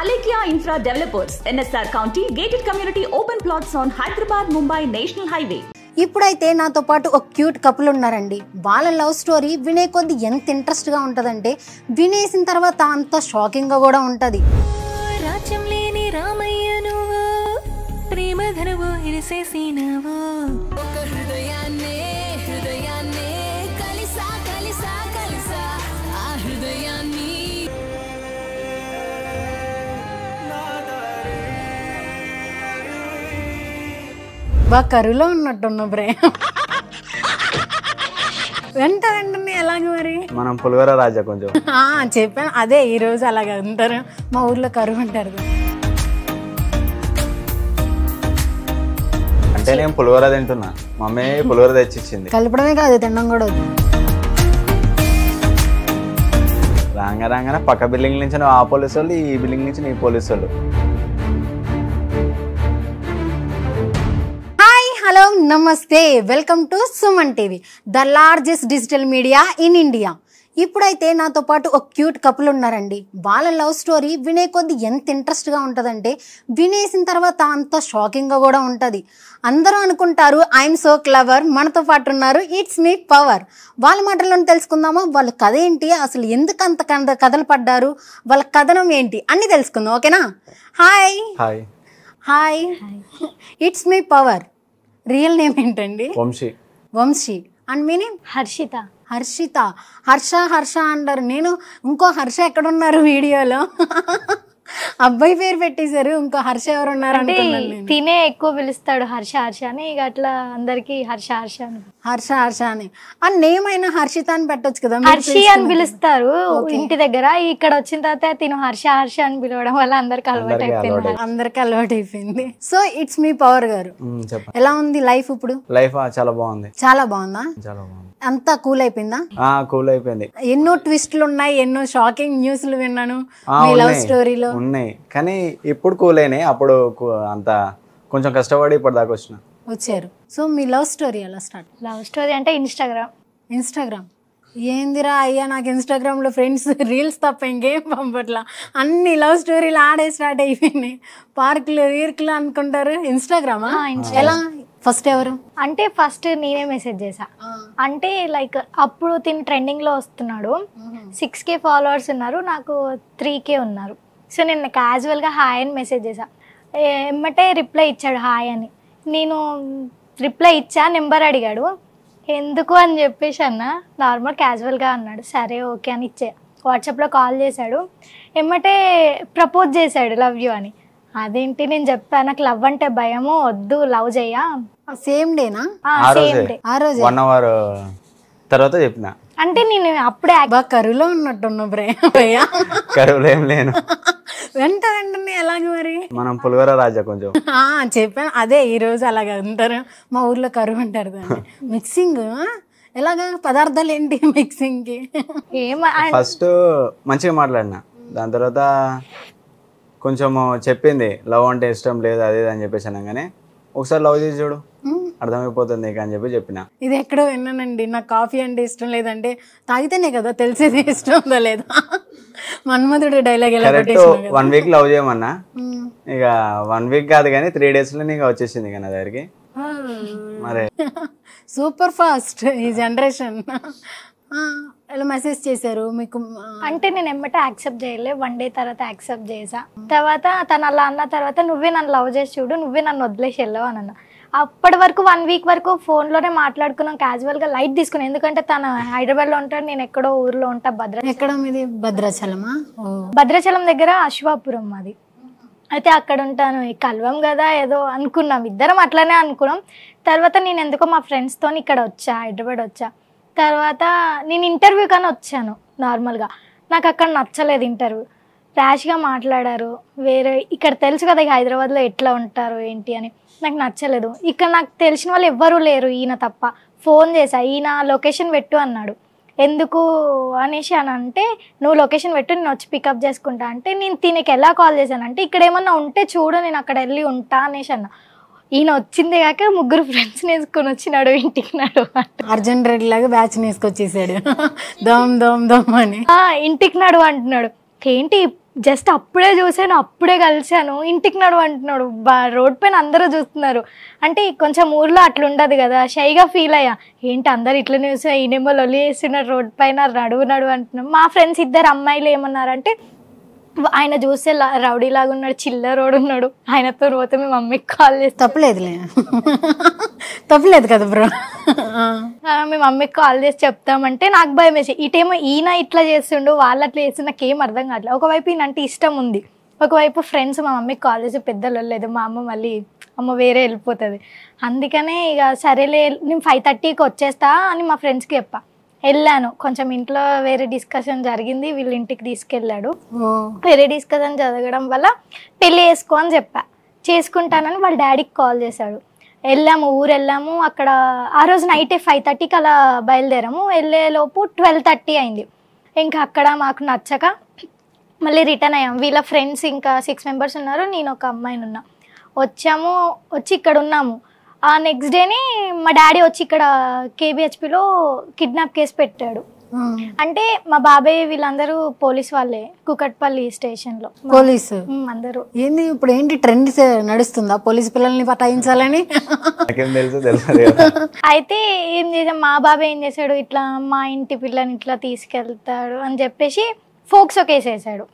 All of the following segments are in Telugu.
Alekia Infra Developers, NSR County, gated community open plots on Hyderabad Mumbai National Highway. ఇప్పుడైతే నాతో పాటు ఒక క్యూట్ కపుల్ ఉన్నారండి. వాళ్ళ లవ్ స్టోరీ వినే కొద్ది ఎంత ఇంట్రెస్ట్గా ఉంటుందంటే వినేసిన తర్వాత అంత షాకింగ్గా కూడా ఉంటుంది. రాజ్యం లేని రామయ్య నువ్వు ప్రేమ ధనువు ఇరిసేసినవు. బాగా కరువులో ఉన్నట్టున్న బ్రే. వెంట వెంటనే ఎలాగ మరి? మనం పులివెర రాజా కొంచెం. చెప్పాను. అదే ఈరోజు అలాగ అంటారు. మా ఊర్లో కరువు అంటారు. అంటే నేను పులివెర తింటున్నా. మమ్మీ పులివెర తెచ్చిచ్చింది. కలపడమే కాదు తినడం కూడా రాంగ రాగానే పక్క బిల్డింగ్ నుంచి ఆ పోలీసు వాళ్ళు ఈ బిల్డింగ్ నుంచి నీ పోలీసు వాళ్ళు హలో నమస్తే. Welcome to Suman TV the largest digital media in India. ఇప్పుడైతే నాతో పాటు ఒక క్యూట్ కపుల్ ఉన్నారండి. వాళ్ళ లవ్ స్టోరీ వినే కొద్ది ఎంత ఇంట్రెస్ట్గా ఉంటుందంటే వినేసిన తర్వాత అంత షాకింగ్గా కూడా ఉంటుంది. అందరూ అనుకుంటారు ఐఎమ్ సో క్లవర్ మనతో పాటు ఉన్నారు ఇట్స్ మీ పవర్ వాళ్ళ మాటల్లో తెలుసుకుందామా? వాళ్ళ కథ ఏంటి? అసలు ఎందుకు అంత కథ కథలు పడ్డారు? వాళ్ళ కథనం ఏంటి? అన్నీ తెలుసుకుందాం ఓకేనా? Hi hi hi it's me power real name ఏంటండి? వంశీ. వంశీ. అండ్ మీ నేమ్ హర్షిత. హర్షిత. హర్ష హర్ష అంటారు. నేను ఇంకో హర్ష ఎక్కడున్నారు వీడియోలో? అబ్బాయి పేరు పెట్టేశారు ఇంకో హర్ష ఎవరు ఉన్నారు అంటే తినే ఎక్కువ పిలుస్తాడు హర్ష హర్ష అని ఇక అట్లా అందరికి హర్ష హర్ష అని. హర్ష హర్ష అని. ఆ నేమ్ అయినా హర్షిత అని పెట్టొచ్చు కదా హర్షి అని. పిలుస్తారు ఇంటి దగ్గర. ఇక్కడ వచ్చిన తర్వాత తిను హర్ష హర్ష అని పిలవడం వల్ల అందరికి అలవాటు అయిపోయింది. అందరికి అలవాటు అయిపోయింది. సో ఇట్స్ మీ పవర్ గారు. ఎలా ఉంది లైఫ్ ఇప్పుడు? లైఫ్ చాలా బాగుంది. చాలా బాగుందా? చాలా బాగుంది. అంతా కూల్ అయిపోయిందా? ఆ కూల్ అయిపోయింది. ఎన్నో ట్విస్ట్లు ఉన్నాయి ఎన్నో షాకింగ్ న్యూస్లు విన్నాను. మీ లవ్ ఉన్నాయి. స్టోరీలో. ఉన్నాయి. కానీ ఇప్పుడు కూల్ అయినాయి అప్పుడు కు- అంత కొంచెం కష్టపడి ఇప్పుడు దాకా వచ్చిన. వచ్చారు. సో మీ లవ్ స్టోరీ ఎలా స్టార్ట్? లవ్ స్టోరీ అంటే ఇన్స్టాగ్రామ్. ఇన్స్టాగ్రామ్. ఏందిరా అయ్యా నాకు ఇన్స్టాగ్రామ్లో ఫ్రెండ్స్ రీల్స్ తప్ప ఇంకేం పంపట్లా? అన్ని లవ్ స్టోరీలు ఆడే స్టార్ట్ అయిపోయినాయి. పార్కులు వీర్కులు అనుకుంటారు. ఇన్స్టాగ్రామా ఎలా? ఫస్ట్ ఎవరు? అంటే ఫస్ట్ నేనే మెసేజ్ చేసా అంటే లైక్ అప్పుడు తిని ట్రెండింగ్లో వస్తున్నాడు. సిక్స్ కే ఫాలోవర్స్ ఉన్నారు. నాకు త్రీ కే ఉన్నారు. సో నేను casual గా హాయ్ అని మెసేజ్ చేసా ఎమ్మటే రిప్లై ఇచ్చాడు హాయ్ అని. నేను రిప్లై ఇచ్చా నెంబర్ అడిగాడు. ఎందుకు అని చెప్పేసి అన్న నార్మల్ క్యాజువల్గా అన్నాడు. సరే ఓకే అని ఇచ్చే. వాట్సాప్లో కాల్ చేశాడు. ఎమ్మటే ప్రపోజ్ చేశాడు లవ్ యూ అని. అదేంటి నేను చెప్పా నాకు లవ్ అంటే భయము వద్దు లవ్ చెయ్యా? సేమ్ డేనా? ఆ సేమ్ డే. ఆ రోజే? వన్ అవర్ తర్వాత చెప్పిన. అంటే నేను అప్పుడే కరువులో ఉన్నట్టున్న బ్రే. కరువులో ఏం లేను. వెంట వెంటనే ఎలాగ మరి? మనం పులివెర రాజా కొంచెం. ఆ, చెప్పాను అదే ఈరోజు అలాగ అంటారు. మా ఊర్లో కరువు అంటారు దాన్ని. మిక్సింగ్ ఎలాగా? పదార్థాలు ఏంటి మిక్సింగ్కి? ఏం ఫస్ట్ మంచిగా మాట్లాడినా. దాని తర్వాత కొంచెం చెప్పింది. లవ్ అంటే ఇష్టం లేదు అది అని చెప్పేసి అనగానే ఒకసారి లవ్ చేసి చూడు. అర్థమైపోతుంది నీకు అని చెప్పి చెప్పిన. ఇది ఎక్కడో విన్నానండి. నాకు కాఫీ అంటే ఇష్టం లేదంటే తాగితేనే కదా తెలిసేది ఇష్టం ఉందో లేదా? మన్మధుడు డైలాగ్ ఎలా కరెక్ట్ కదా? వన్ వీక్ లవ్ చేయమన్నా. ఇక వన్ వీక్ కాదు కానీ త్రీ డేస్లో నీకు వచ్చేసింది ఇక నా దగ్గరికి. మరి సూపర్ ఫాస్ట్ ఈ జనరేషన్ ఇలా మెసేజ్ చేశారు మీకు? అంటే నేను ఎమ్మటే యాక్సెప్ట్ చేయలే. వన్ డే తర్వాత యాక్సెప్ట్ చేసా తర్వాత తను అలా అన్న తర్వాత నువ్వే నన్ను లవ్ చేసి చూడు నువ్వే నన్ను వదిలేసి వెళ్ళావు అని అన్న అప్పటి వరకు వన్ వీక్ వరకు ఫోన్లోనే మాట్లాడుకున్నాం క్యాజువల్గా లైట్ తీసుకున్నాం. ఎందుకంటే తను హైదరాబాద్లో ఉంటాడు నేను ఎక్కడో ఊర్లో ఉంటా భద్ర ఎక్కడ మీది? భద్రాచలమా? భద్రాచలం దగ్గర అశ్వాపురం మాది. అయితే అక్కడ ఉంటాను. ఈ కలవం కదా ఏదో అనుకున్నాం. ఇద్దరం అట్లనే అనుకున్నాం. తర్వాత నేను ఎందుకో మా ఫ్రెండ్స్తో ఇక్కడ వచ్చా హైదరాబాద్ వచ్చా. తర్వాత నేను ఇంటర్వ్యూ కానీ వచ్చాను నార్మల్గా నాకు అక్కడ నచ్చలేదు ఇంటర్వ్యూ ర్యాష్గా మాట్లాడారు. వేరే ఇక్కడ తెలుసు కదా హైదరాబాద్లో ఎట్లా ఉంటారు ఏంటి అని. నాకు నచ్చలేదు. ఇక్కడ నాకు తెలిసిన వాళ్ళు ఎవ్వరూ లేరు ఈయన తప్ప. ఫోన్ చేశా ఈయన లొకేషన్ పెట్టు అన్నాడు. ఎందుకు? అనేసి అని అంటే నువ్వు లొకేషన్ పెట్టు నేను వచ్చి పికప్ చేసుకుంటా. అంటే నేను దీనికి ఎలా కాల్ చేశానంటే ఇక్కడ ఏమన్నా ఉంటే చూడు నేను అక్కడ వెళ్ళి ఉంటా అనేసి అన్న. ఈయన వచ్చిందే కాక ముగ్గురు ఫ్రెండ్స్ వేసుకొని వచ్చినాడు ఇంటికి నాడు అర్జున్ రెడ్డి లాగా బ్యాచ్ వేసుకొచ్చేసాడు. దమ్ దమ్ దమ్ అని. ఇంటికి నాడు అంటున్నాడు. ఏంటి జస్ట్ అప్పుడే చూసాను అప్పుడే కలిశాను. ఇంటికి నడు అంటున్నాడు బా రోడ్ పైన అందరూ చూస్తున్నారు. అంటే కొంచెం ఊర్లో అట్లుండదు కదా షైగా ఫీల్ అయ్యా. ఏంటి అందరు ఇట్లా చూసా ఈయనేమో లొలి చేస్తున్నారు రోడ్ పైన నడువు నడువు అంటున్నాం. మా ఫ్రెండ్స్ ఇద్దరు అమ్మాయిలు ఏమన్నారంటే ఆయన చూస్తే రౌడీ లాగా ఉన్నాడు చిల్లరోడు ఉన్నాడు ఆయనతో పోతే మీ మమ్మీకి కాల్ చేస్తాం. తప్పలేదులే. తప్పలేదు కదా బ్రో. ఆ, మీ మమ్మీకి కాల్ చేసి చెప్తామంటే నాకు భయం వేసి ఇటేమో ఈయన ఇట్లా చేస్తుండు వాళ్ళు అట్లా చేస్తే నాకు ఏం అర్థం కావట్లేదు ఒకవైపు ఈయన అంటే ఇష్టం ఉంది. ఒకవైపు ఫ్రెండ్స్ మా మమ్మీకి కాల్ చేసి పెద్దలు లేదు మా అమ్మ మళ్ళీ అమ్మ వేరే వెళ్ళిపోతుంది. అందుకనే ఇక సరేలే నేను ఫైవ్ థర్టీకి వచ్చేస్తా అని మా ఫ్రెండ్స్కి చెప్పా. వెళ్ళాను. కొంచెం ఇంట్లో వేరే డిస్కషన్ జరిగింది. వీళ్ళ ఇంటికి తీసుకెళ్ళాడు. వేరే డిస్కషన్ జరగడం వల్ల పెళ్ళి చేసుకో అని చెప్పా. చేసుకుంటానని వాళ్ళ డాడీకి కాల్ చేశాడు. వెళ్ళాము ఊరు వెళ్ళాము అక్కడ ఆ రోజు నైటే ఫైవ్ థర్టీకి అలా బయలుదేరాము. వెళ్ళేలోపు ట్వెల్వ్ థర్టీ అయింది. ఇంకా అక్కడ మాకు నచ్చక మళ్ళీ రిటర్న్ అయ్యాం. వీళ్ళ ఫ్రెండ్స్ ఇంకా సిక్స్ మెంబర్స్ ఉన్నారు. నేను ఒక అమ్మాయిని ఉన్నా. వచ్చాము వచ్చి ఇక్కడ ఉన్నాము. ఆ నెక్స్ట్ డేని మా డాడీ వచ్చి ఇక్కడ కేబిహెచ్పిలో కిడ్నాప్ కేసు పెట్టాడు. అంటే మా బాబాయ్ వీళ్ళందరూ పోలీస్ వాళ్ళే కుకట్పల్లి స్టేషన్లో పోలీసు? ఉమ్, అందరూ. ఏంది ఇప్పుడు ఏంటి ట్రెండ్ నడుస్తుందా? పోలీస్ పిల్లల్ని పటాయించాలని? అయితే ఏం చేసాం మా బాబాయ్ ఏం చేశాడు? ఇట్లా మా ఇంటి పిల్లని ఇట్లా తీసుకెళ్తాడు అని చెప్పేసి ఫోక్సో కేసు వేసాడు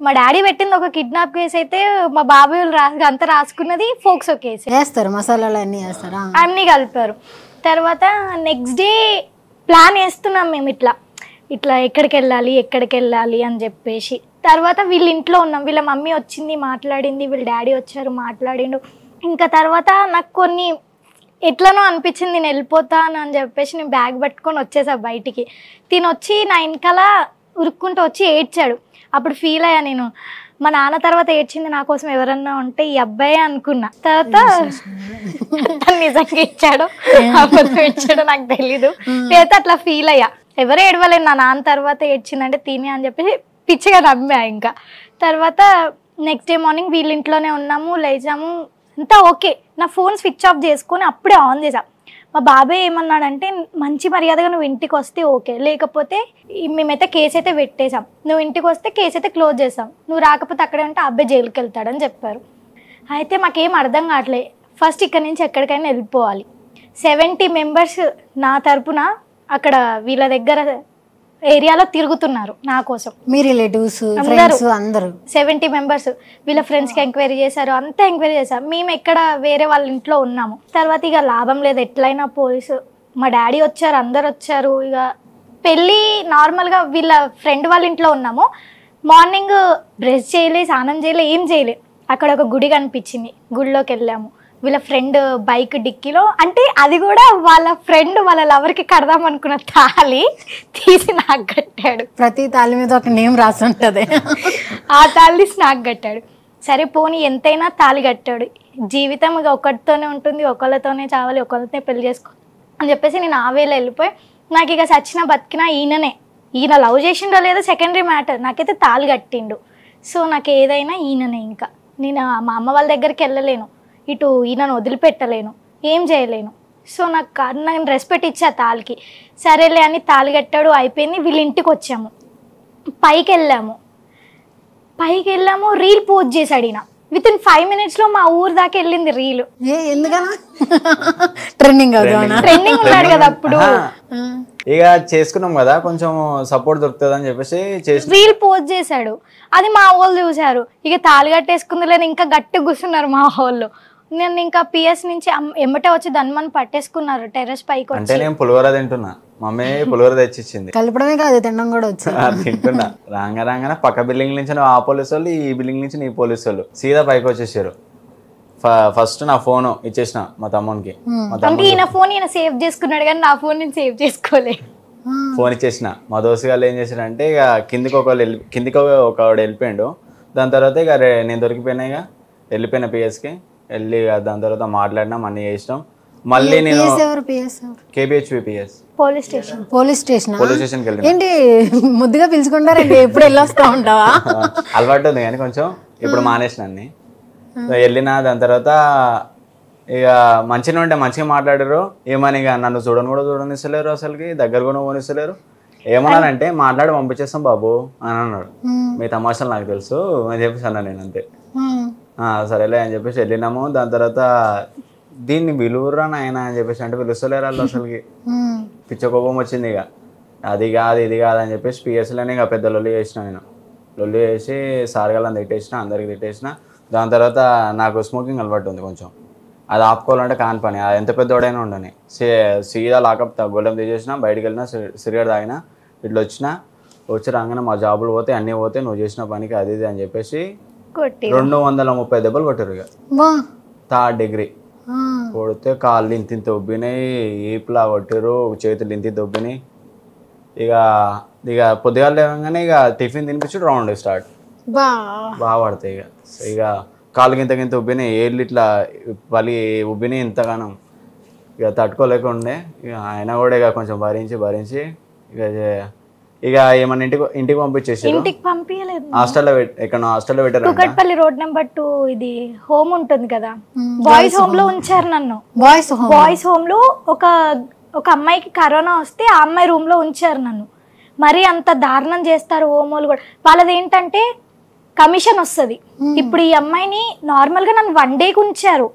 మా డాడీ పెట్టింది ఒక కిడ్నాప్ కేసు అయితే మా బాబాయ్ వాళ్ళు రా అంతా రాసుకున్నది ఫోక్సో కేసు. వేస్తారు మసాలాలు అన్నీ వేస్తారా? అన్నీ కలిపారు. తర్వాత నెక్స్ట్ డే ప్లాన్ వేస్తున్నాం మేము ఇట్లా. ఇట్లా ఎక్కడికి వెళ్ళాలి ఎక్కడికి వెళ్ళాలి అని చెప్పేసి. తర్వాత వీళ్ళ ఇంట్లో ఉన్నాం. వీళ్ళ మమ్మీ వచ్చింది మాట్లాడింది వీళ్ళ డాడీ వచ్చారు మాట్లాడిండు. ఇంకా తర్వాత నాకు కొన్ని ఎట్లనో అనిపించింది నేను వెళ్ళిపోతాను అని చెప్పేసి నేను బ్యాగ్ పట్టుకొని వచ్చేసా బయటికి. తిని వచ్చి నా వెనకాల ఉరుక్కుంటూ వచ్చి ఏడ్చాడు. అప్పుడు ఫీల్ అయ్యా నేను. మా నాన్న తర్వాత ఏడ్చింది నా కోసం ఎవరన్నా ఉంటే ఈ అబ్బాయి అనుకున్నా. తర్వాత తను నిజంగా ఇచ్చాడు అబద్ధం ఇచ్చాడో నాకు తెలీదు. లేదా అట్లా ఫీల్ అయ్యా. ఎవరు ఏడవలేదు నా నాన్న తర్వాత ఏడ్చిందంటే తిని అని చెప్పేసి పిచ్చిగా నమ్మా ఇంకా. తర్వాత నెక్స్ట్ డే మార్నింగ్ వీళ్ళ ఇంట్లోనే ఉన్నాము లేచాము. అంతా ఓకే నా ఫోన్ స్విచ్ ఆఫ్ చేసుకొని అప్పుడే ఆన్ చేసా మా బాబాయ్ ఏమన్నాడంటే మంచి మర్యాదగా నువ్వు ఇంటికి వస్తే ఓకే. లేకపోతే మేమైతే కేసు అయితే పెట్టేశాం. నువ్వు ఇంటికి వస్తే కేసు అయితే క్లోజ్ చేసాం నువ్వు రాకపోతే అక్కడే ఉంటే ఆ అబ్బాయి జైలుకి వెళ్తాడని చెప్పారు. అయితే మాకేం అర్థం కావట్లే. ఫస్ట్ ఇక్కడ నుంచి ఎక్కడికైనా వెళ్ళిపోవాలి. సెవెంటీ మెంబర్స్ నా తరపున అక్కడ వీళ్ళ దగ్గర ఏరియాలో తిరుగుతున్నారు నా కోసం. మీ రిలేటివ్స్ అందరూ. ఫ్రెండ్స్ అందరూ. సెవెంటీ మెంబర్స్ వీళ్ళ ఫ్రెండ్స్కి ఎంక్వైరీ చేశారు. అంతా ఎంక్వైరీ చేశారు. మేము ఎక్కడ వేరే వాళ్ళ ఇంట్లో ఉన్నాము. తర్వాత ఇక లాభం లేదు. ఎట్లయినా పోలీసు మా డాడీ వచ్చారు అందరు వచ్చారు. ఇక పెళ్ళి నార్మల్గా వీళ్ళ ఫ్రెండ్ వాళ్ళ ఇంట్లో ఉన్నాము. మార్నింగ్ బ్రష్ చేయలే స్నానం చేయలే ఏం చేయలే. అక్కడ ఒక గుడి కనిపించింది. గుడిలోకి వెళ్ళాము. వీళ్ళ ఫ్రెండ్ బైక్ డిక్కీలో అంటే అది కూడా వాళ్ళ ఫ్రెండ్ వాళ్ళ లవర్కి కడదాం అనుకున్న తాళి తీసి నాకు కట్టాడు. ప్రతి తాళి మీద ఒక నేమ్ రాసి ఉంటది. ఆ తాళి స్నాక్ కట్టాడు. సరే పోనీ ఎంతైనా తాళి కట్టాడు. జీవితం ఇక ఒకటితోనే ఉంటుంది ఒకళ్ళతోనే చావాలి ఒకళ్ళతోనే పెళ్ళి చేసుకో అని చెప్పేసి నేను ఆ వేళ వెళ్ళిపోయి నాకు ఇక సచిన బతికినా ఈయననే. ఈయన లవ్ చేసిండో లేదో సెకండరీ మ్యాటర్. నాకైతే తాళి కట్టిండు. సో నాకు ఏదైనా ఈయననే ఇంకా. నేను మా అమ్మ వాళ్ళ దగ్గరికి వెళ్ళలేను. ఇటు ఈయనను వదిలిపెట్టలేను ఏం చేయలేను. సో నాకు నేను రెస్పెక్ట్ ఇచ్చా తాళికి సరేలే అని తాళి కట్టాడు అయిపోయింది. వీళ్ళ ఇంటికి వచ్చాము. పైకి వెళ్ళాము పైకి వెళ్ళాము రీల్ పోస్ట్ చేశాడు ఈయన. విత్ ఇన్ ఫైవ్ మినిట్స్లో మా ఊరు దాకా వెళ్ళింది రీల్. ఏ ఎందుకనా ట్రెండింగ్ ట్రెండింగ్ ఉన్నాడు కదా అప్పుడు. ఇక చేసుకున్నాం కదా కొంచెం సపోర్ట్ దొరుకుతుంది అని చెప్పేసి రీల్ పోస్ట్ చేశాడు. అది మా వాళ్ళు చూశారు. ఇక తాళి కట్టేసుకుంది లేదు ఇంకా గట్టి కూర్చున్నారు మా వాళ్ళు. నేను ఇంకా పిఎస్ నుంచి ఎమ్మటే వచ్చి దన్మని పట్టేసుకున్నారు టెర్రస్ పైకి అంటే నేను పులిహోర తింటున్నా. మమ్మీ పులిహోర తెచ్చిచ్చింది. కలపడమే కాదు తినడం కూడా వచ్చు. ఆ, తింటున్నా. రాంగ రాగానే పక్క బిల్డింగ్ నుంచి నువ్వు ఆ పోలీసు వాళ్ళు ఈ బిల్డింగ్ నుంచి నీ పోలీసు వాళ్ళు సీదా పైకి వచ్చేసారు. ఫ- ఫస్ట్ నా ఫోన్ ఇచ్చేసిన మా తమ్మునికి. అంటే ఈయన ఫోన్ ఈయన సేవ్ చేసుకున్నాడు కానీ నా ఫోన్ నేను సేవ్ చేసుకోలే. ఫోన్ ఇచ్చేసిన. మా దోస్తు గారు ఏం చేశారంటే ఇక కిందికి ఒక వెళ్ళి కిందికి ఒక ఒకడు వెళ్ళిపోయాడు. దాని తర్వాత ఇక నేను దొరికిపోయినా ఇక. వెళ్ళిపోయిన పిఎస్కి. వెళ్ళి దాని తర్వాత మాట్లాడినాం అన్నీ చేసినాం. మళ్ళీ నేను police station police station police ఏంటి ముద్దుగా పిలుచుకుంటారండి ఎప్పుడు వెళ్ళొస్తా ఉంటావా? అలవాటు ఉంది కానీ కొంచెం ఇప్పుడు మానేసిన అన్ని. వెళ్ళిన దాని తర్వాత ఇక మంచిగా ఉంటే మంచిగా మాట్లాడారు. ఏమని ఇక నన్ను చూడని కూడా చూడనిస్తలేరు అసలుకి దగ్గర కూడా పోనిస్తలేరు. ఏమన్నానంటే మాట్లాడి పంపించేస్తాం బాబు అని అన్నాడు. మ్మ్. మీ తమాషాలు నాకు తెలుసు అని చెప్పేసి అన్నా నేను అంతే. మ్మ్. "ఆ, సరేలే అని చెప్పేసి వెళ్ళినాము. దాని తర్వాత దీన్ని విలువరా నాయన అని చెప్పేసి అంటే పిలుస్తలేరు వాళ్ళు అసలుకి. మ్మ్. పిచ్చ కోపం వచ్చింది ఇక. అది కాదు ఇది కాదు అని చెప్పేసి పిఎస్లోనే ఇక పెద్ద లొల్లి చేసిన నేను. లొల్లి చేసి సారగాళ్ళని తిట్టేసిన అందరికి తిట్టేసిన. దాని తర్వాత నాకు స్మోకింగ్ అలవాటు ఉంది కొంచెం. అది ఆపుకోవాలంటే కాని పని. అది ఎంత పెద్దోడైనా ఉండని. సీ సీదా లాకప్ గొల్లెం తీసేసిన బయటికి వెళ్ళినా సిగరెట్ తాగిన ఇట్లా వచ్చిన. వచ్చి రాగానే మా జాబులు పోతే అన్నీ పోతే నువ్వు చేసిన పనికి అది ఇది అని చెప్పేసి కొట్టి రెండు వందల ముప్పై దెబ్బలు కొట్టారు ఇక థర్డ్ డిగ్రీ. కొడితే కాళ్ళు ఇంత ఇంత ఉబ్బినాయి ఈపులా కొట్టారు చేతులు ఇంత ఇంత ఉబ్బినాయి. ఇక ఇక పొద్దుగాల లేవగానే ఇక టిఫిన్ తినిపించుడు రౌండ్ స్టార్ట్. బాగా పడతాయి ఇక ఇక కాళ్ళు గింత గింత ఉబ్బినాయి ఏళ్ళు ఇట్లా పలి ఉబ్బినాయి ఇంతగానం. ఇక తట్టుకోలేకుండే ఇక ఆయన కూడా ఇక కొంచెం భరించి భరించి ఇక ఇక ఏమన్నా ఇంటికి ఇంటికి పంపించేసారు? ఇంటికి పంపించలేదు హాస్టల్లో ఎక్కడ హాస్టల్లో పెట్టారంట? కుకట్పల్లి రోడ్ నెంబర్ టూ ఇది హోమ్ ఉంటుంది కదా. Boys home. లో ఉంచారు నన్ను. Boys home. బాయ్స్ హోమ్లో ఒక ఒక అమ్మాయికి కరోనా వస్తే ఆ అమ్మాయి రూమ్లో ఉంచారు నన్ను. మరి అంత దారుణం చేస్తారు హోమోలు కూడా. వాళ్ళది ఏంటంటే కమిషన్ వస్తుంది. ఇప్పుడు ఈ అమ్మాయిని నార్మల్గా నన్ను వన్ డేకి ఉంచారు.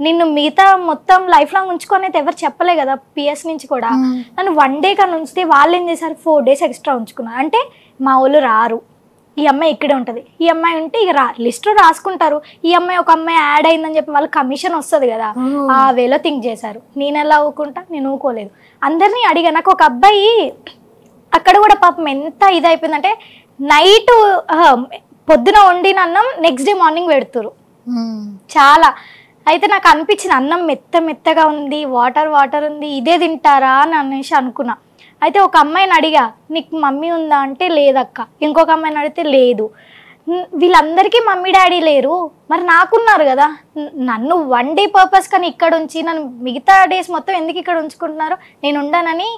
నిన్ను మిగతా మొత్తం లైఫ్ లాంగ్ ఉంచుకొని అయితే ఎవరు చెప్పలే కదా పిఎస్ నుంచి కూడా. నన్ను వన్ డే కన్నా ఉంచితే వాళ్ళు ఏం చేశారు? ఫోర్ డేస్ ఎక్స్ట్రా ఉంచుకున్నారు. అంటే మా వాళ్ళు రారు. ఈ అమ్మాయి ఇక్కడే ఉంటుంది. ఈ అమ్మాయి ఉంటే ఇక రా లిస్ట్ రాసుకుంటారు. ఈ అమ్మాయి ఒక అమ్మాయి యాడ్ అయిందని చెప్పి వాళ్ళకి కమిషన్ వస్తుంది కదా. ఆ వేలో థింక్ చేశారు. నేను ఎలా ఊకుంటా? నేను ఊకోలేదు. అందరినీ అడిగా నాకు ఒక అబ్బాయి అక్కడ కూడా పాపం ఎంత ఇదైపోయిందంటే నైట్ పొద్దున వండిన అన్నం నెక్స్ట్ డే మార్నింగ్ పెడుతురు. చాలా. అయితే నాకు అనిపించింది అన్నం మెత్త మెత్తగా ఉంది వాటర్ వాటర్ ఉంది ఇదే తింటారా అని అనేసి అనుకున్నా. అయితే ఒక అమ్మాయిని అడిగా నీకు మమ్మీ ఉందా? అంటే లేదక్క. ఇంకొక అమ్మాయిని అడిగితే లేదు. వీళ్ళందరికీ మమ్మీ డాడీ లేరు. మరి నాకున్నారు కదా. నన్ను వన్ డే పర్పస్ కానీ ఇక్కడ ఉంచి నన్ను మిగతా డేస్ మొత్తం ఎందుకు ఇక్కడ ఉంచుకుంటున్నారు? నేను ఉండనని